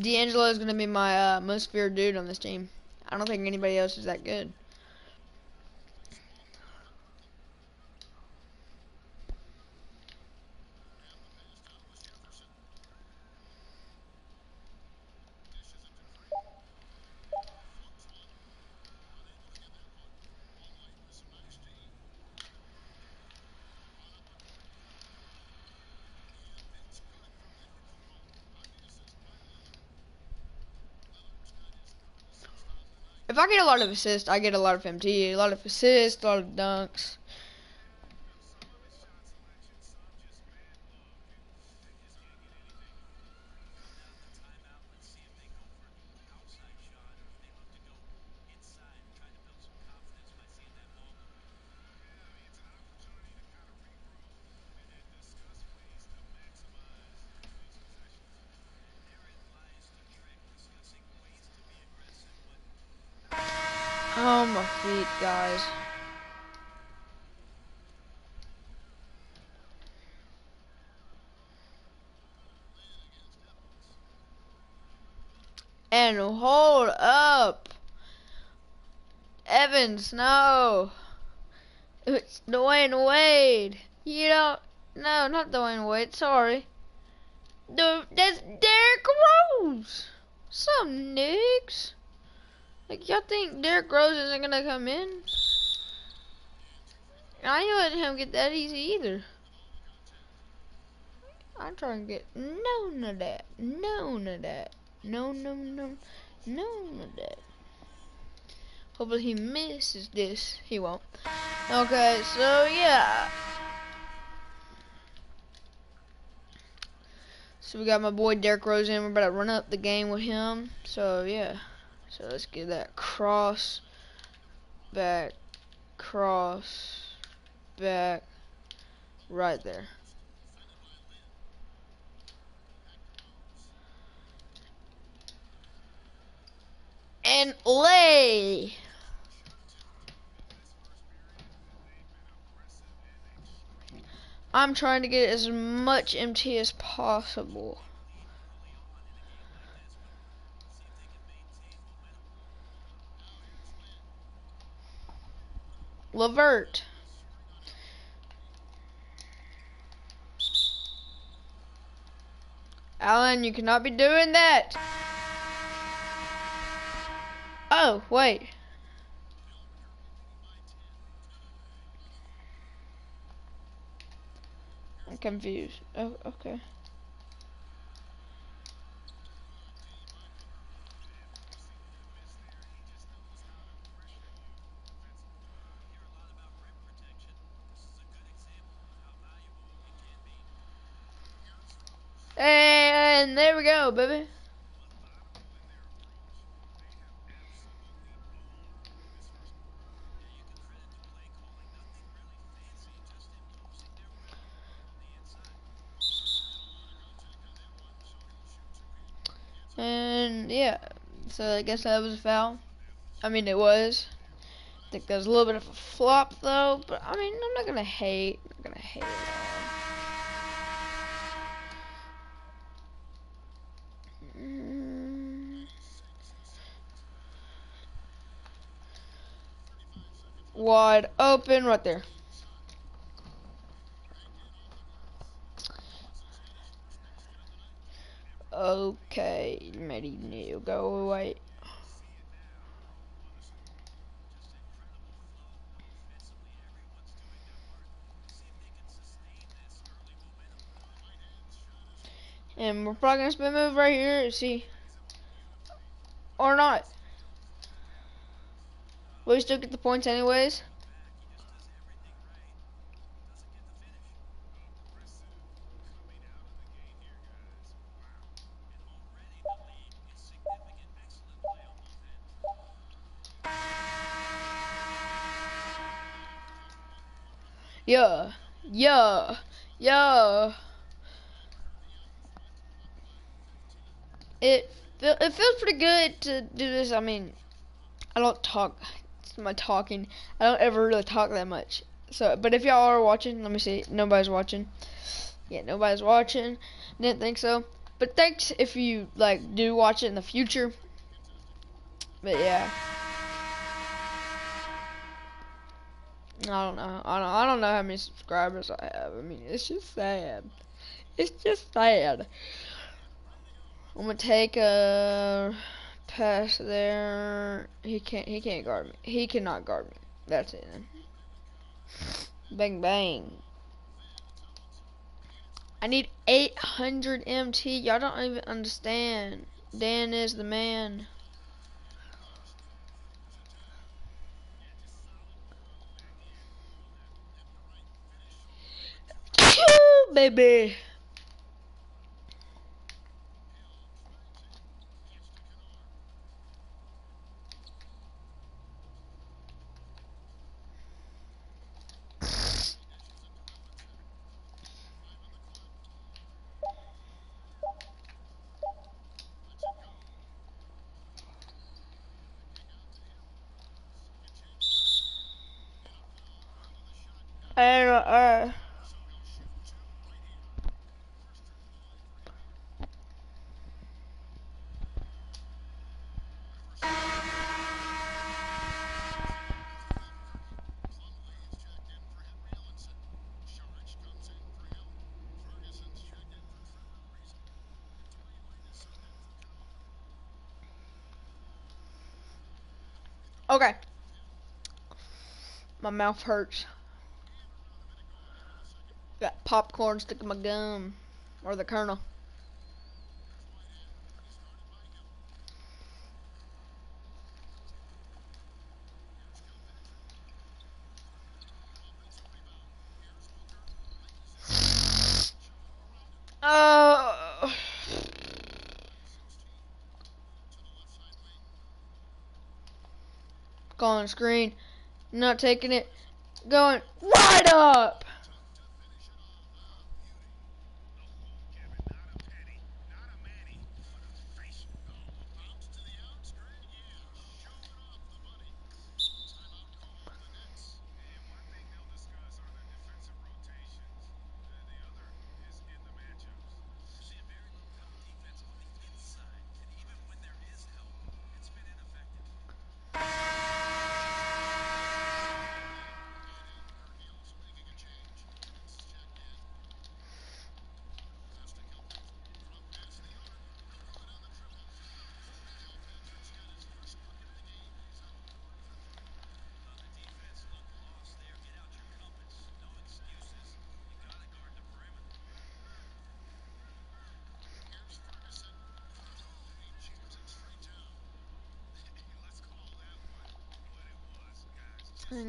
D'Angelo is going to be my uh, most feared dude on this team. I don't think anybody else is that good. Get a lot of assists, I get a lot of MT, a lot of assists, a lot of dunks. Oh, my feet, guys. And hold up. Evans, no. It's Dwyane Wade. You don't, no, not Dwyane Wade, sorry. The, that's Derrick Rose. Some niggas. Like, y'all think Derrick Rose isn't gonna come in? I ain't letting him get that easy either. I'm trying to get none of that. None of that. No, no, no. None of that. Hopefully he misses this. He won't. Okay, so yeah. So we got my boy Derrick Rose in. We're about to run up the game with him. So yeah. So let's get that cross, back, cross, back, right there. And lay. I'm trying to get as much MT as possible. LeVert. Alan, you cannot be doing that. Oh, wait. I'm confused. Oh, okay. And there we go, baby. And yeah, so I guess that was a foul. I mean, it was. I think was a little bit of a flop, though. But I mean, I'm not gonna hate. I'm not gonna hate it all. Mm. Wide open right there. Okay, Matty Neil, go away. And we're probably gonna spin move right here, see. Or not. We still get the points anyways? Yeah, yeah, yeah. It it feels pretty good to do this. I mean, I don't talk. It's my talking. I don't ever really talk that much. So, but if y'all are watching, let me see. Nobody's watching. Yeah, nobody's watching. Didn't think so. But thanks if you like do watch it in the future. But yeah. I don't know. I don't, I don't know how many subscribers I have. I mean, it's just sad. It's just sad. I'm gonna take a pass there. He can't. He can't guard me. He cannot guard me. That's it. Then. Bang bang. I need 800 MT. Y'all don't even understand. Dan is the man. Baby. And uh, okay. My mouth hurts. Got popcorn stuck in my gum. Or the kernel. Oh. Going screen. Not taking it. Going right up.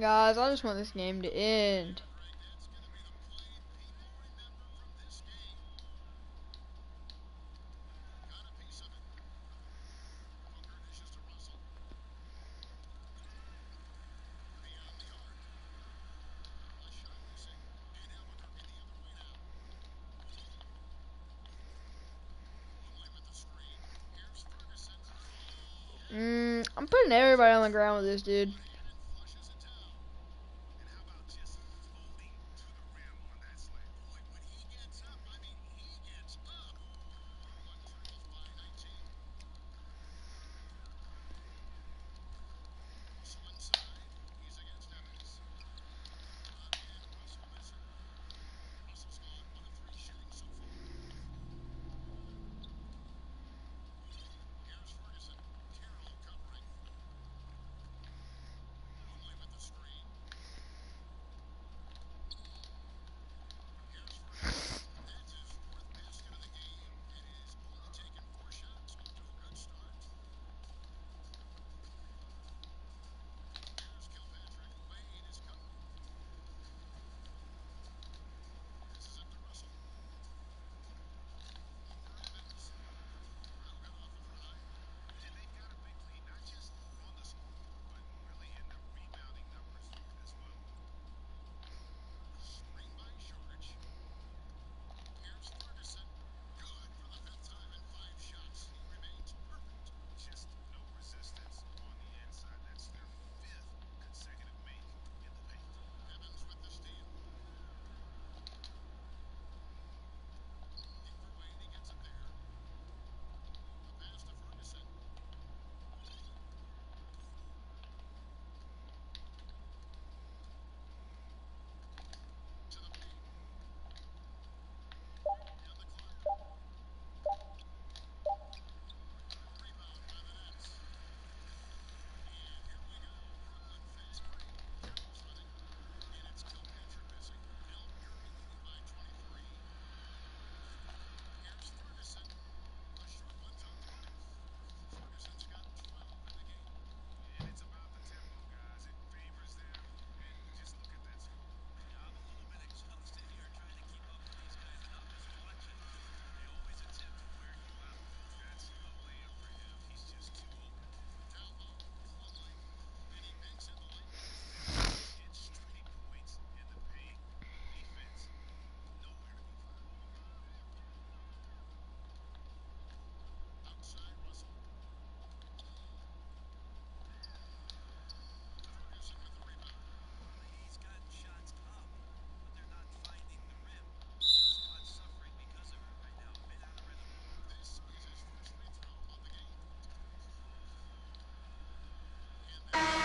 Guys, I just want this game to end. Mm, I'm putting everybody on the ground with this dude. Yeah.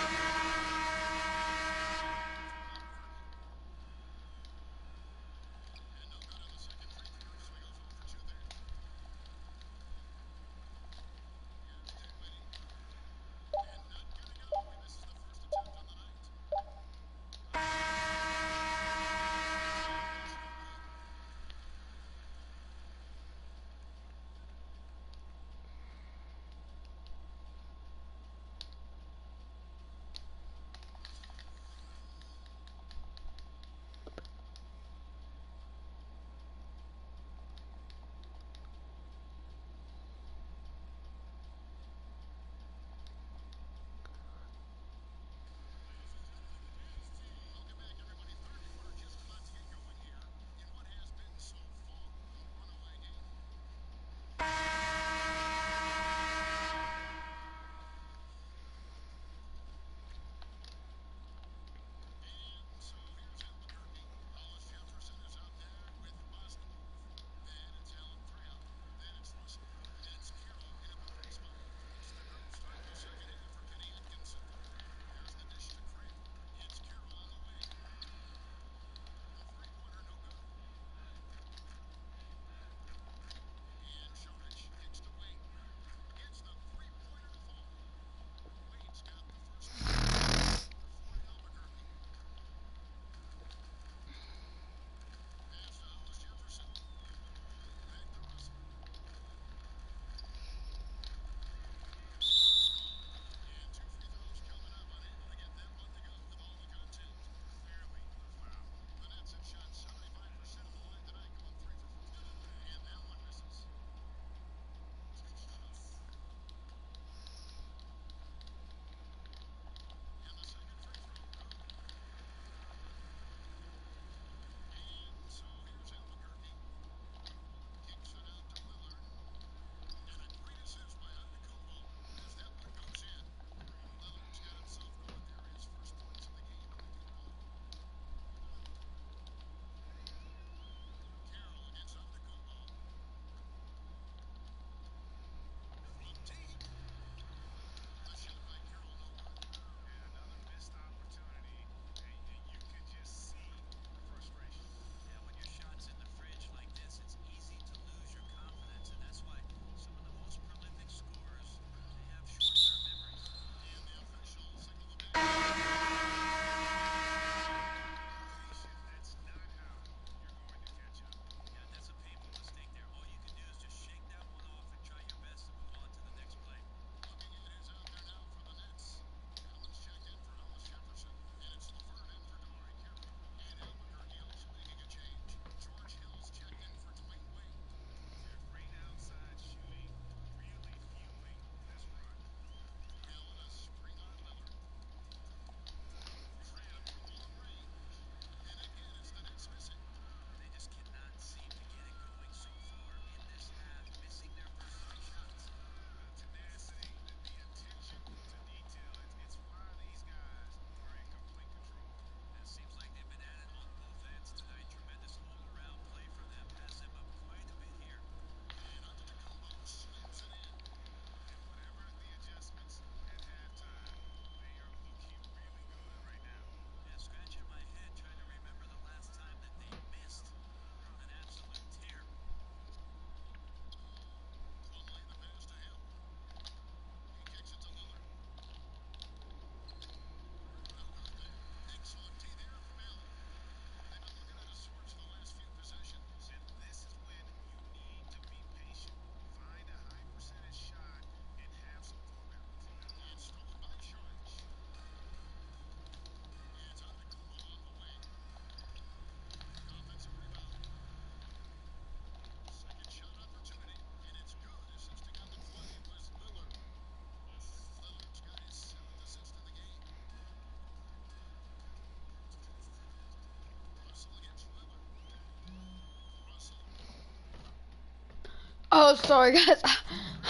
Oh, sorry guys.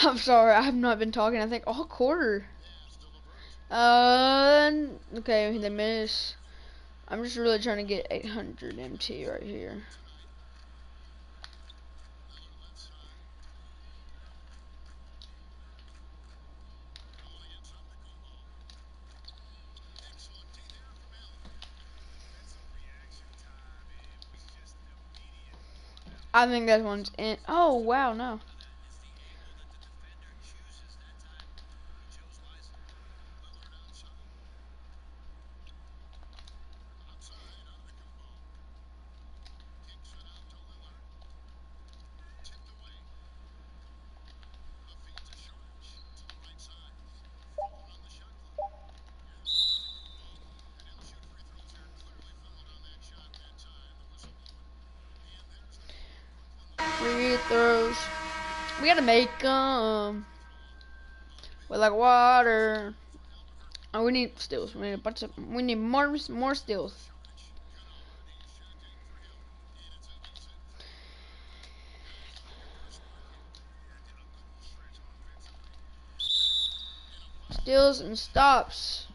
I'm sorry. I have not been talking. I think all quarter. Uh, okay, they miss. I'm just really trying to get 800 MT right here. I think that one's in. Oh, wow, no. Free throws. We gotta make them with like water. Oh, we need steals. We need a bunch of. We need more more steals. Steals and stops.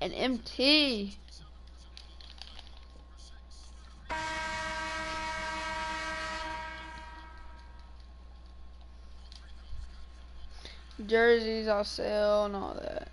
And MT. jerseys I'll sell and all that.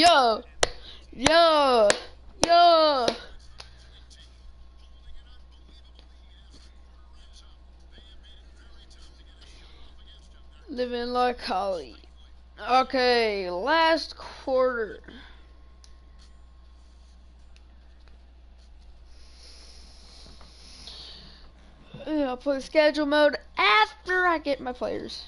Yo! Yo! Yo! Living like Holly. Okay, last quarter. I'll play schedule mode after I get my players.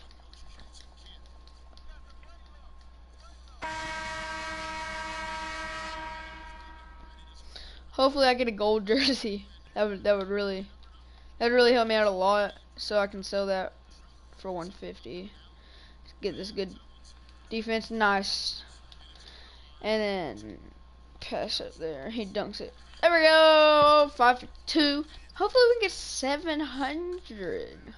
Hopefully I get a gold jersey. That would that would really that would really help me out a lot so I can sell that for 150. Get this good defense nice. And then pass it there. He dunks it. There we go. 5 for 2. Hopefully we can get 700.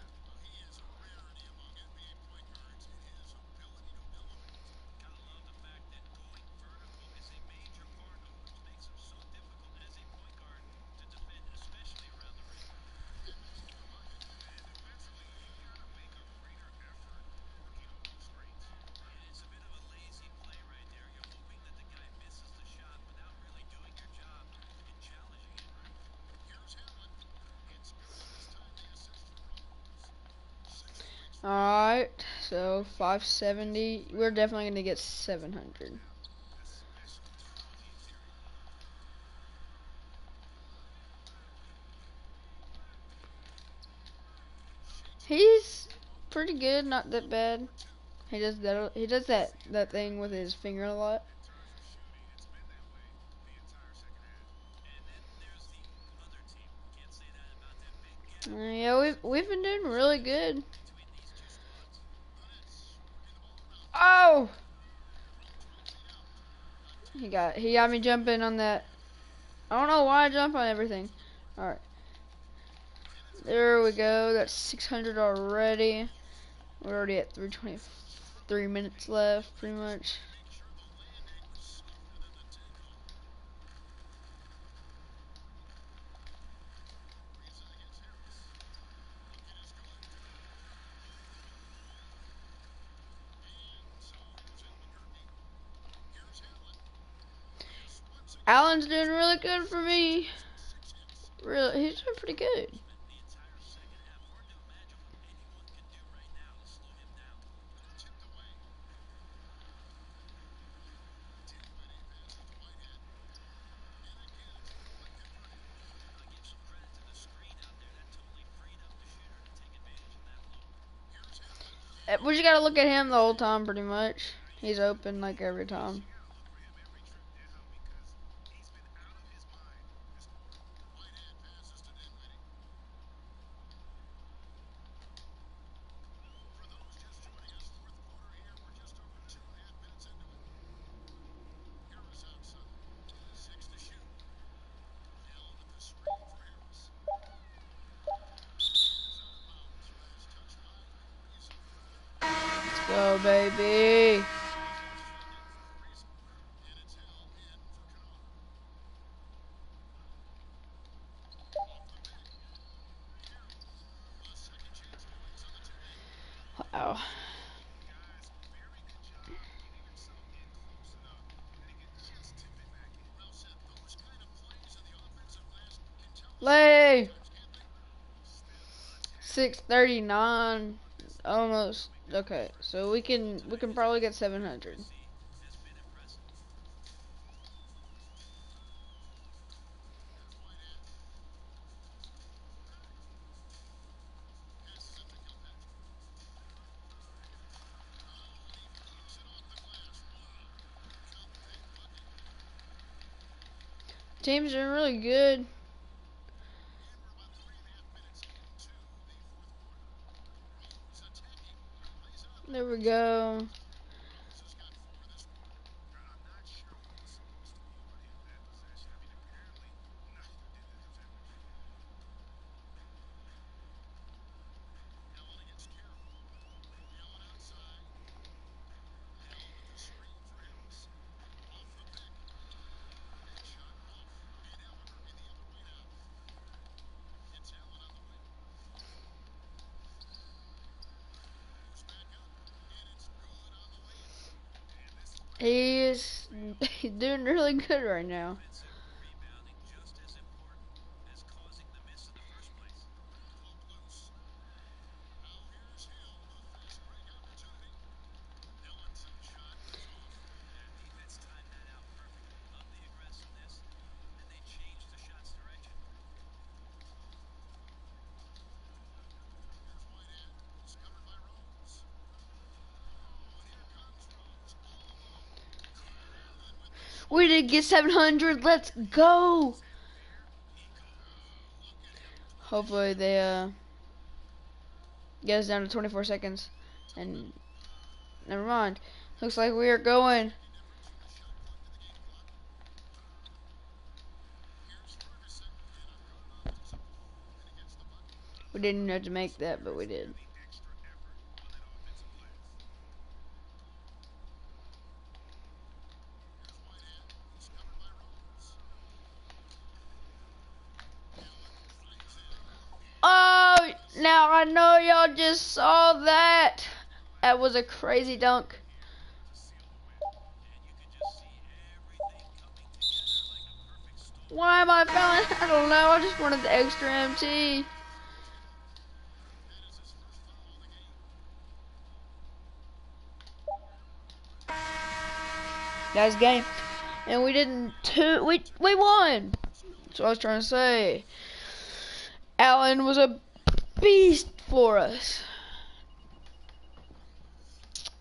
Alright, so 570. We're definitely to get 700. He's pretty good, not that bad. He does that. He does that that thing with his finger a lot. Uh, yeah, we've we've been doing really good. Oh! He got he got me jumping on that. I don't know why I jump on everything. Alright. There we go. That's 600 already. We're already at 323 minutes left, pretty much. Allen's doing really good for me. Really, he's doing pretty good. We just gotta look at him the whole time, pretty much. He's open like every time. Let's go, baby. Wow. Lay. 639 almost. Okay so we can we can probably get 700 team's doing really good There we go. He's he's doing really good right now. We did get 700. Let's go. Hopefully they uh get us down to 24 seconds. And never mind. Looks like we are going. We didn't have to make that, but we did. Oh, now I know y'all just saw that. That was a crazy dunk. Why am I fouling? I don't know. I just wanted the extra MT. Guys, game, and we didn't two. We we won. That's what I was trying to say. Allen was a beast for us.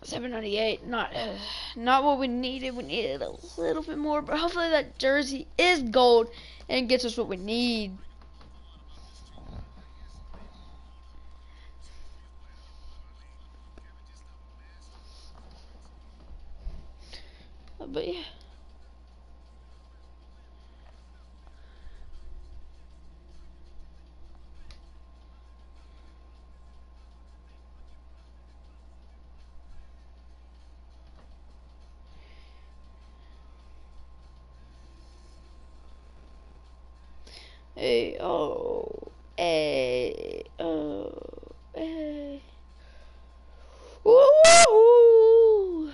798, not uh, not what we needed. We needed a little bit more, but hopefully that jersey is gold and gets us what we need. But yeah. Hey, oh, hey, oh, hey. Woo!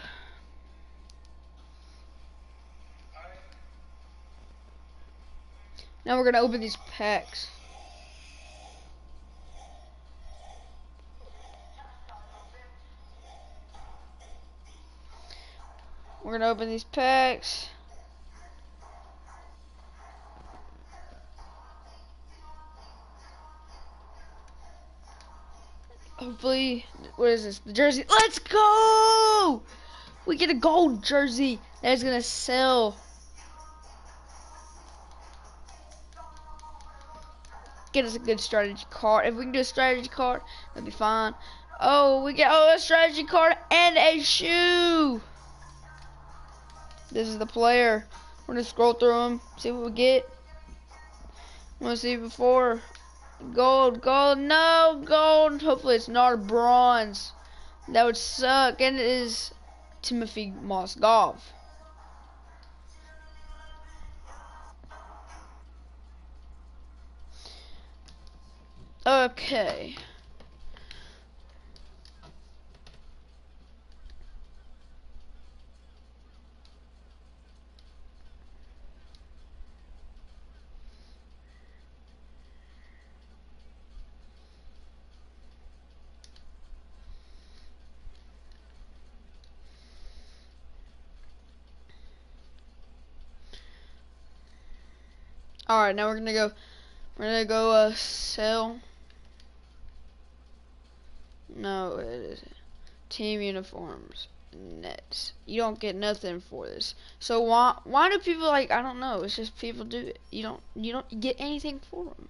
Now we're gonna open these packs. We're gonna open these packs. Hopefully, what is this? The jersey. Let's go! We get a gold jersey that is gonna sell. Get us a good strategy card. If we can do a strategy card, that'd be fine. Oh, we get oh a strategy card and a shoe. This is the player. We're gonna scroll through them, see what we get. Wanna see before? Gold, gold, no gold. Hopefully it's not a bronze. That would suck. And it is Timothy Mozgov. Okay. All right, now we're gonna go. We're gonna go uh, sell. No, it isn't. Team uniforms, nets. You don't get nothing for this. So why why do people like? I don't know. It's just people do it. You don't you don't get anything for them.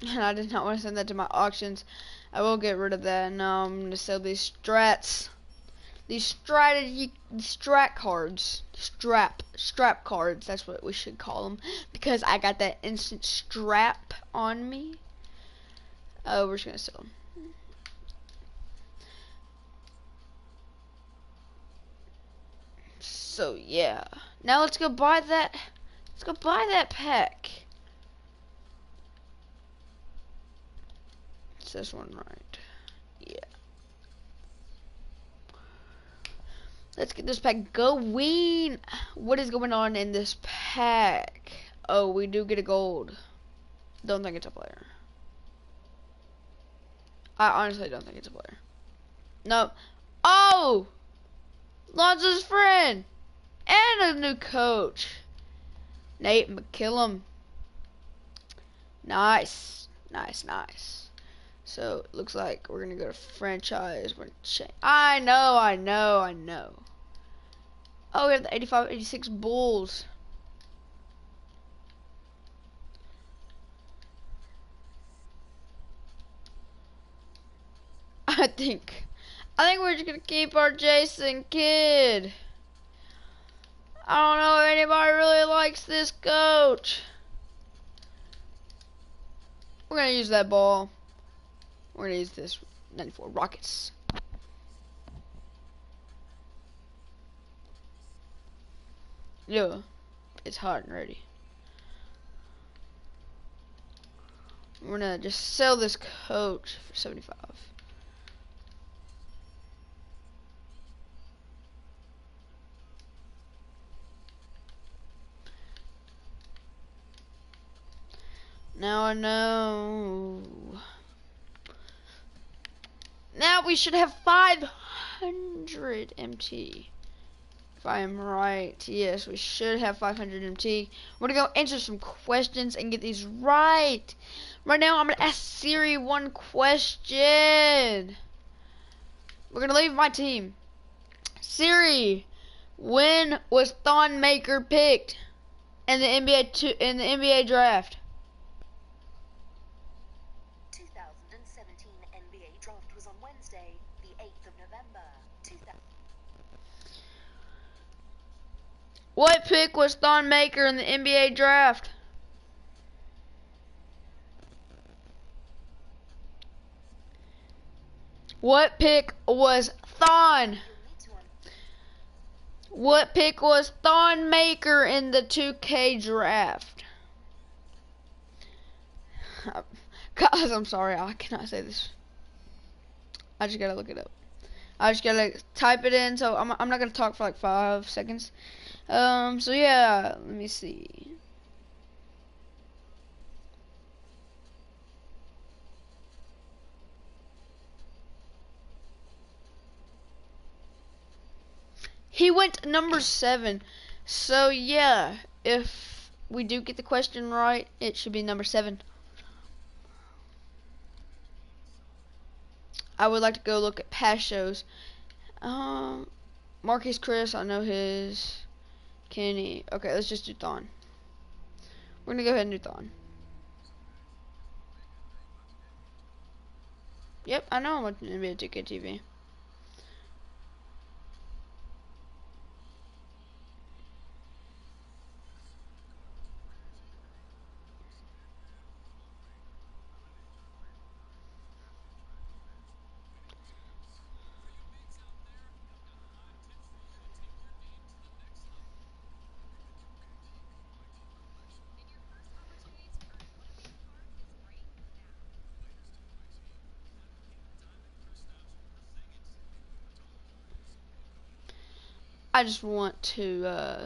And I did not want to send that to my auctions. I will get rid of that. Now I'm gonna sell these strats. These strategy strat cards. Strap strap cards, that's what we should call them. Because I got that instant strap on me. Oh, we're just gonna sell them. So yeah. Now let's go buy that let's go buy that pack. This one right. Yeah. Let's get this pack going. What is going on in this pack? Oh, we do get a gold. Don't think it's a player. I honestly don't think it's a player. No. Oh! Lonzo's friend! And a new coach. Nate McMillan. Nice. Nice, nice. So it looks like we're gonna go to franchise. We're I know, I know, I know. Oh, we have the 85, 86 Bulls. I think, I think we're just gonna keep our Jason Kidd. I don't know if anybody really likes this coach. We're gonna use that ball. Where is this 94 Rockets? Yeah, it's hot and ready. We're gonna just sell this coach for 75. Now I know. Now we should have 500 MT. If I am right. Yes, we should have 500 MT. We're to go answer some questions and get these right. Right now, I'm to ask Siri one question. We're to leave my team. Siri, when was Thon Maker picked in the NBA two, in the NBA draft? What pick was Thon Maker in the NBA draft? What pick was Thon? What pick was Thon Maker in the 2K draft? Guys, I'm sorry, I cannot say this. I just gotta look it up. I just gotta type it in, so I'm, I'm not gonna talk for like five seconds. Um, so yeah, let me see. He went number seven. So yeah, if we do get the question right, it should be number seven. I would like to go look at past shows. Um, Marquese Chriss, I know his. Kenny. Okay, let's just do Thon. We're gonna go ahead and do Thon. Yep, I know I'm watching NBA 2K TV. I just want to uh,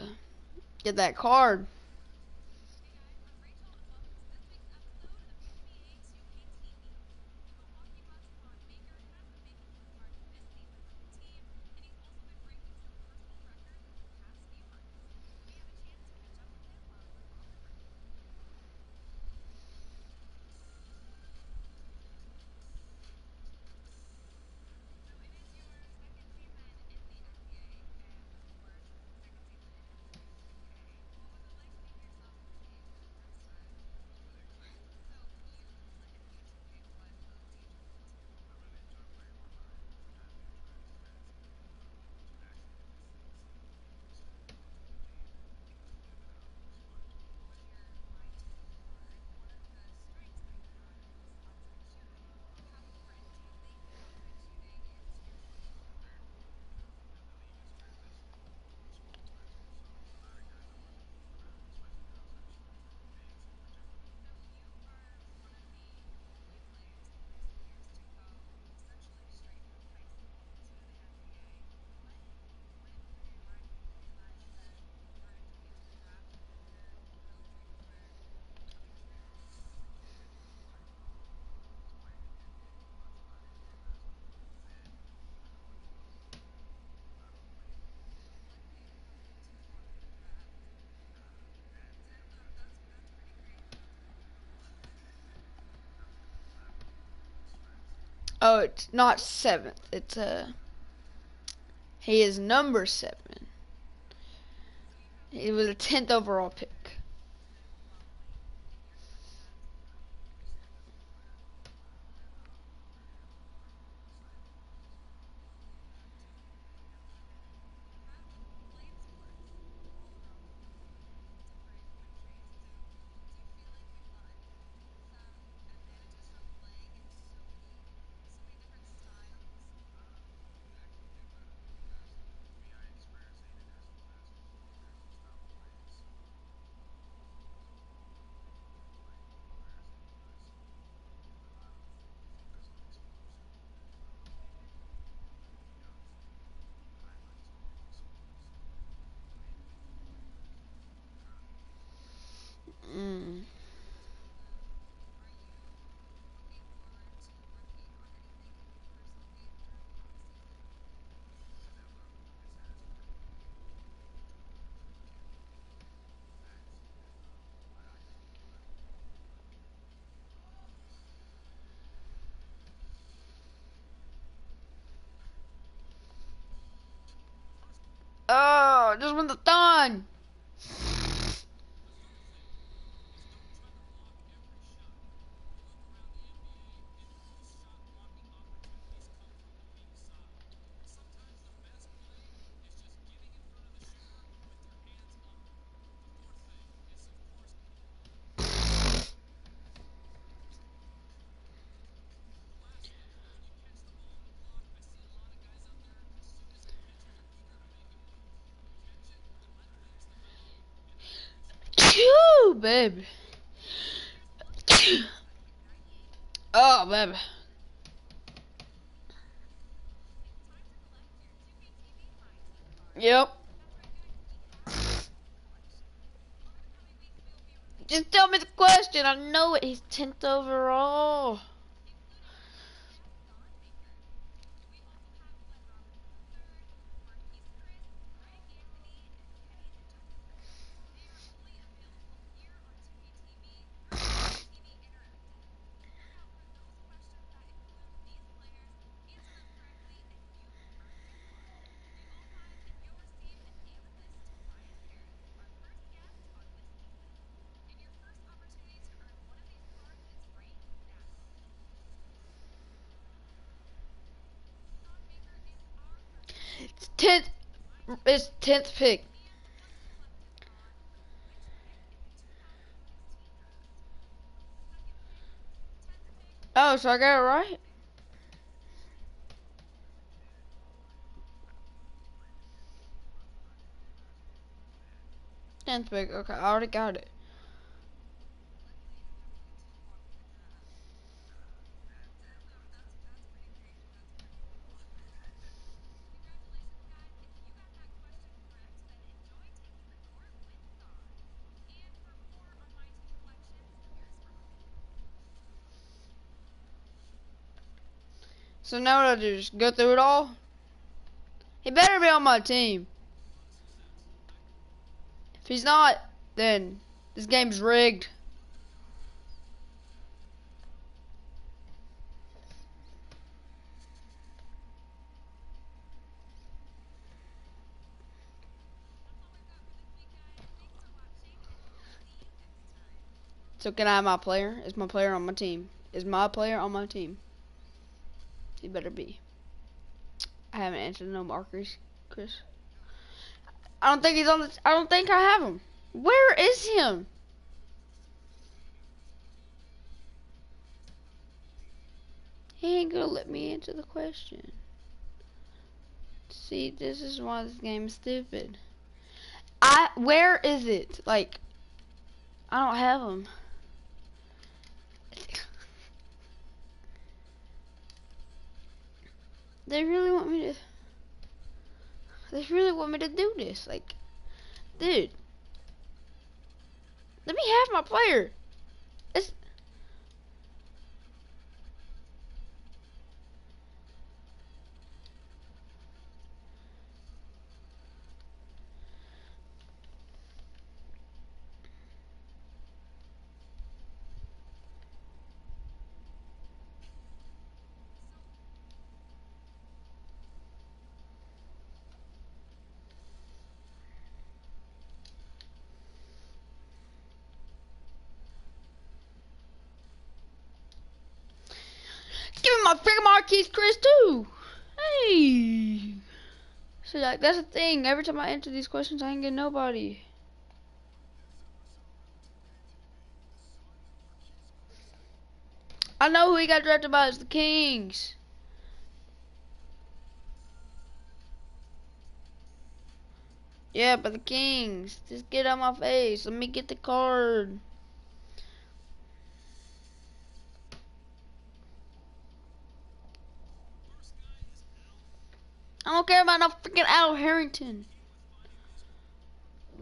get that card. Oh, it's not seventh. It's uh he is number seven. He was a tenth overall pick. Mm. Oh, just the thon. Baby. oh, baby. Yep. Just tell me the question. I know it. He's 10th overall. It's tenth. It's tenth pick. Oh, so I got it right. Tenth pick. Okay, I already got it. So now what I do? Just go through it all? He better be on my team. If he's not, then this game's rigged. So can I have my player? Is my player on my team? Is my player on my team? He better be. I haven't answered no Marquese Chriss. I don't think he's on the. I don't think I have him. Where is him? He ain't gonna let me answer the question. See, this is why this game is stupid. I where is it? Like, I don't have him. They really want me to. They really want me to do this. Like, dude. Let me have my player. It's. Give me my Chris too. Hey. So like that's the thing. Every time I answer these questions, I ain't get nobody. I know who he got drafted by. It's the Kings. Yeah, but the Kings. Just get out my face. Let me get the card. I don't care about no freaking Al Harrington.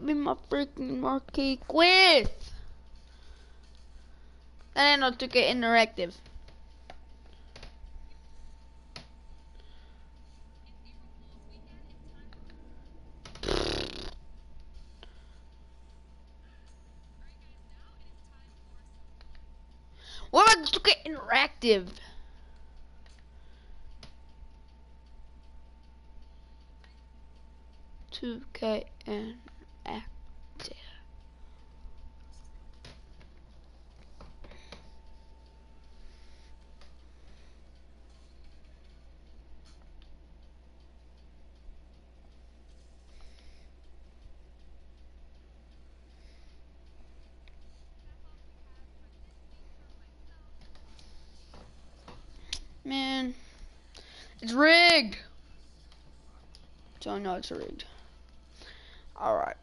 Be my freaking Marquese Chriss. Ain't no 2K interactive. What about 2K interactive? Two K and active. Man, it's rigged. So I know it's rigged. Alright.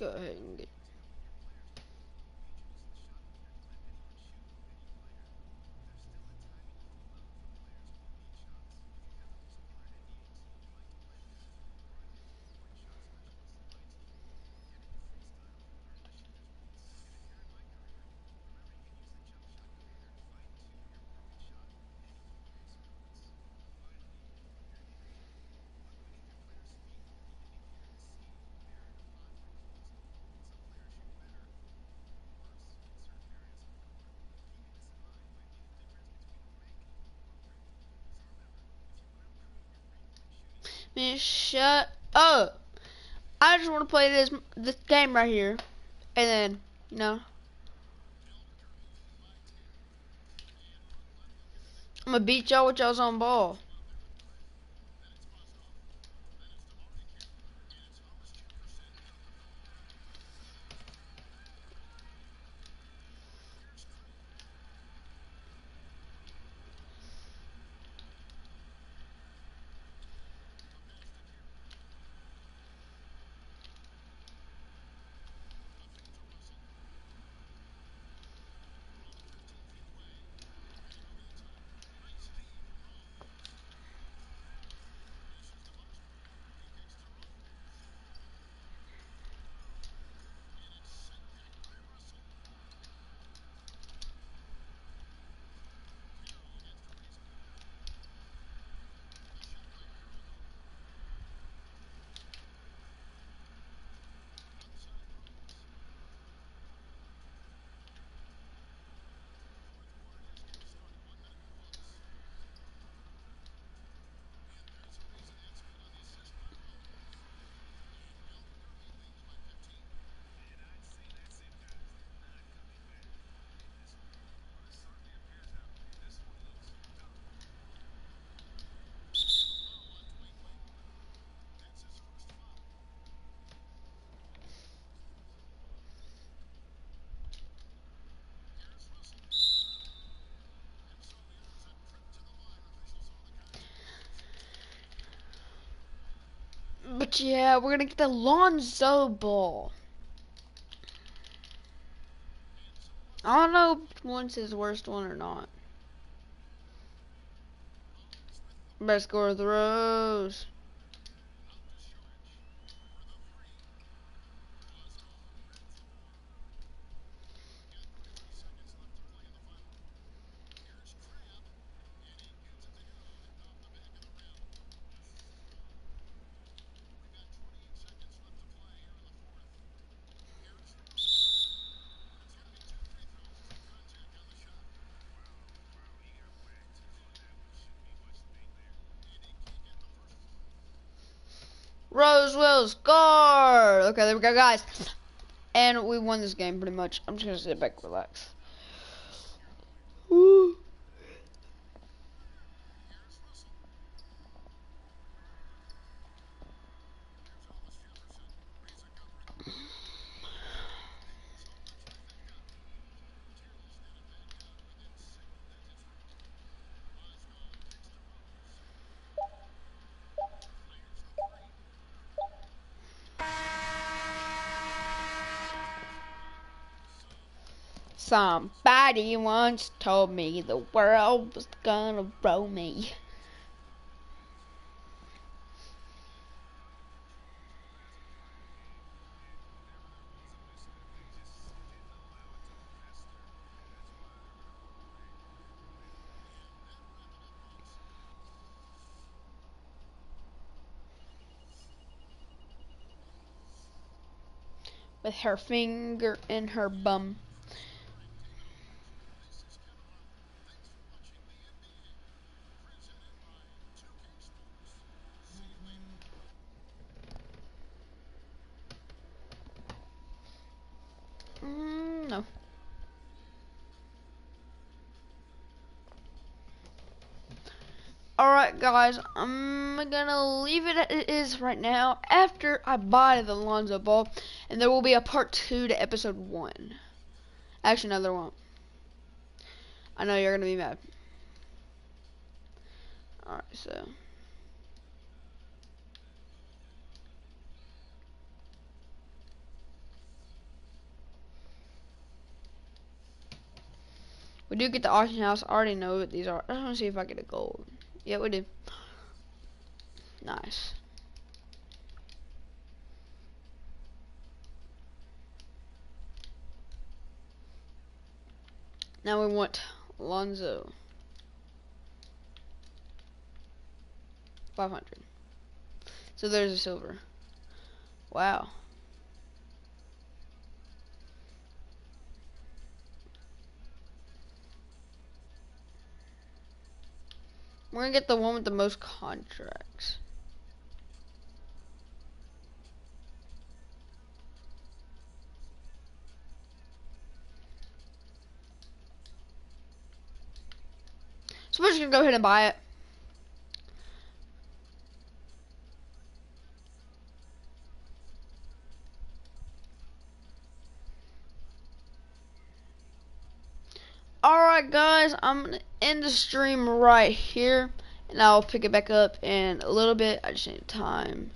Let's go Man, shut up. I just want to play this this game right here, and then you know. I'm gonna beat y'all with y'all's on ball. But yeah, we're gonna get the Lonzo Ball. I don't know if one's his worst one or not. Best score throws. Rose will score. Okay, there we go, guys. And we won this game pretty much. I'm just gonna sit back, relax. Woo. Somebody once told me the world was gonna roll me. With her finger in her bum. guys, I'm gonna leave it as it is right now after I buy the Lonzo Ball, and there will be a part two to episode one. Actually, no, there won't. I know you're gonna be mad. Alright, so. We do get the auction house. I already know what these are. I just want to see if I get a gold. Yeah, we do. Nice. Now we want Lonzo. 500. So there's a silver. Wow. We're gonna get the one with the most contracts. So we're just gonna go ahead and buy it. Alright guys, I'm gonna end the stream right here and I'll pick it back up in a little bit. I just need time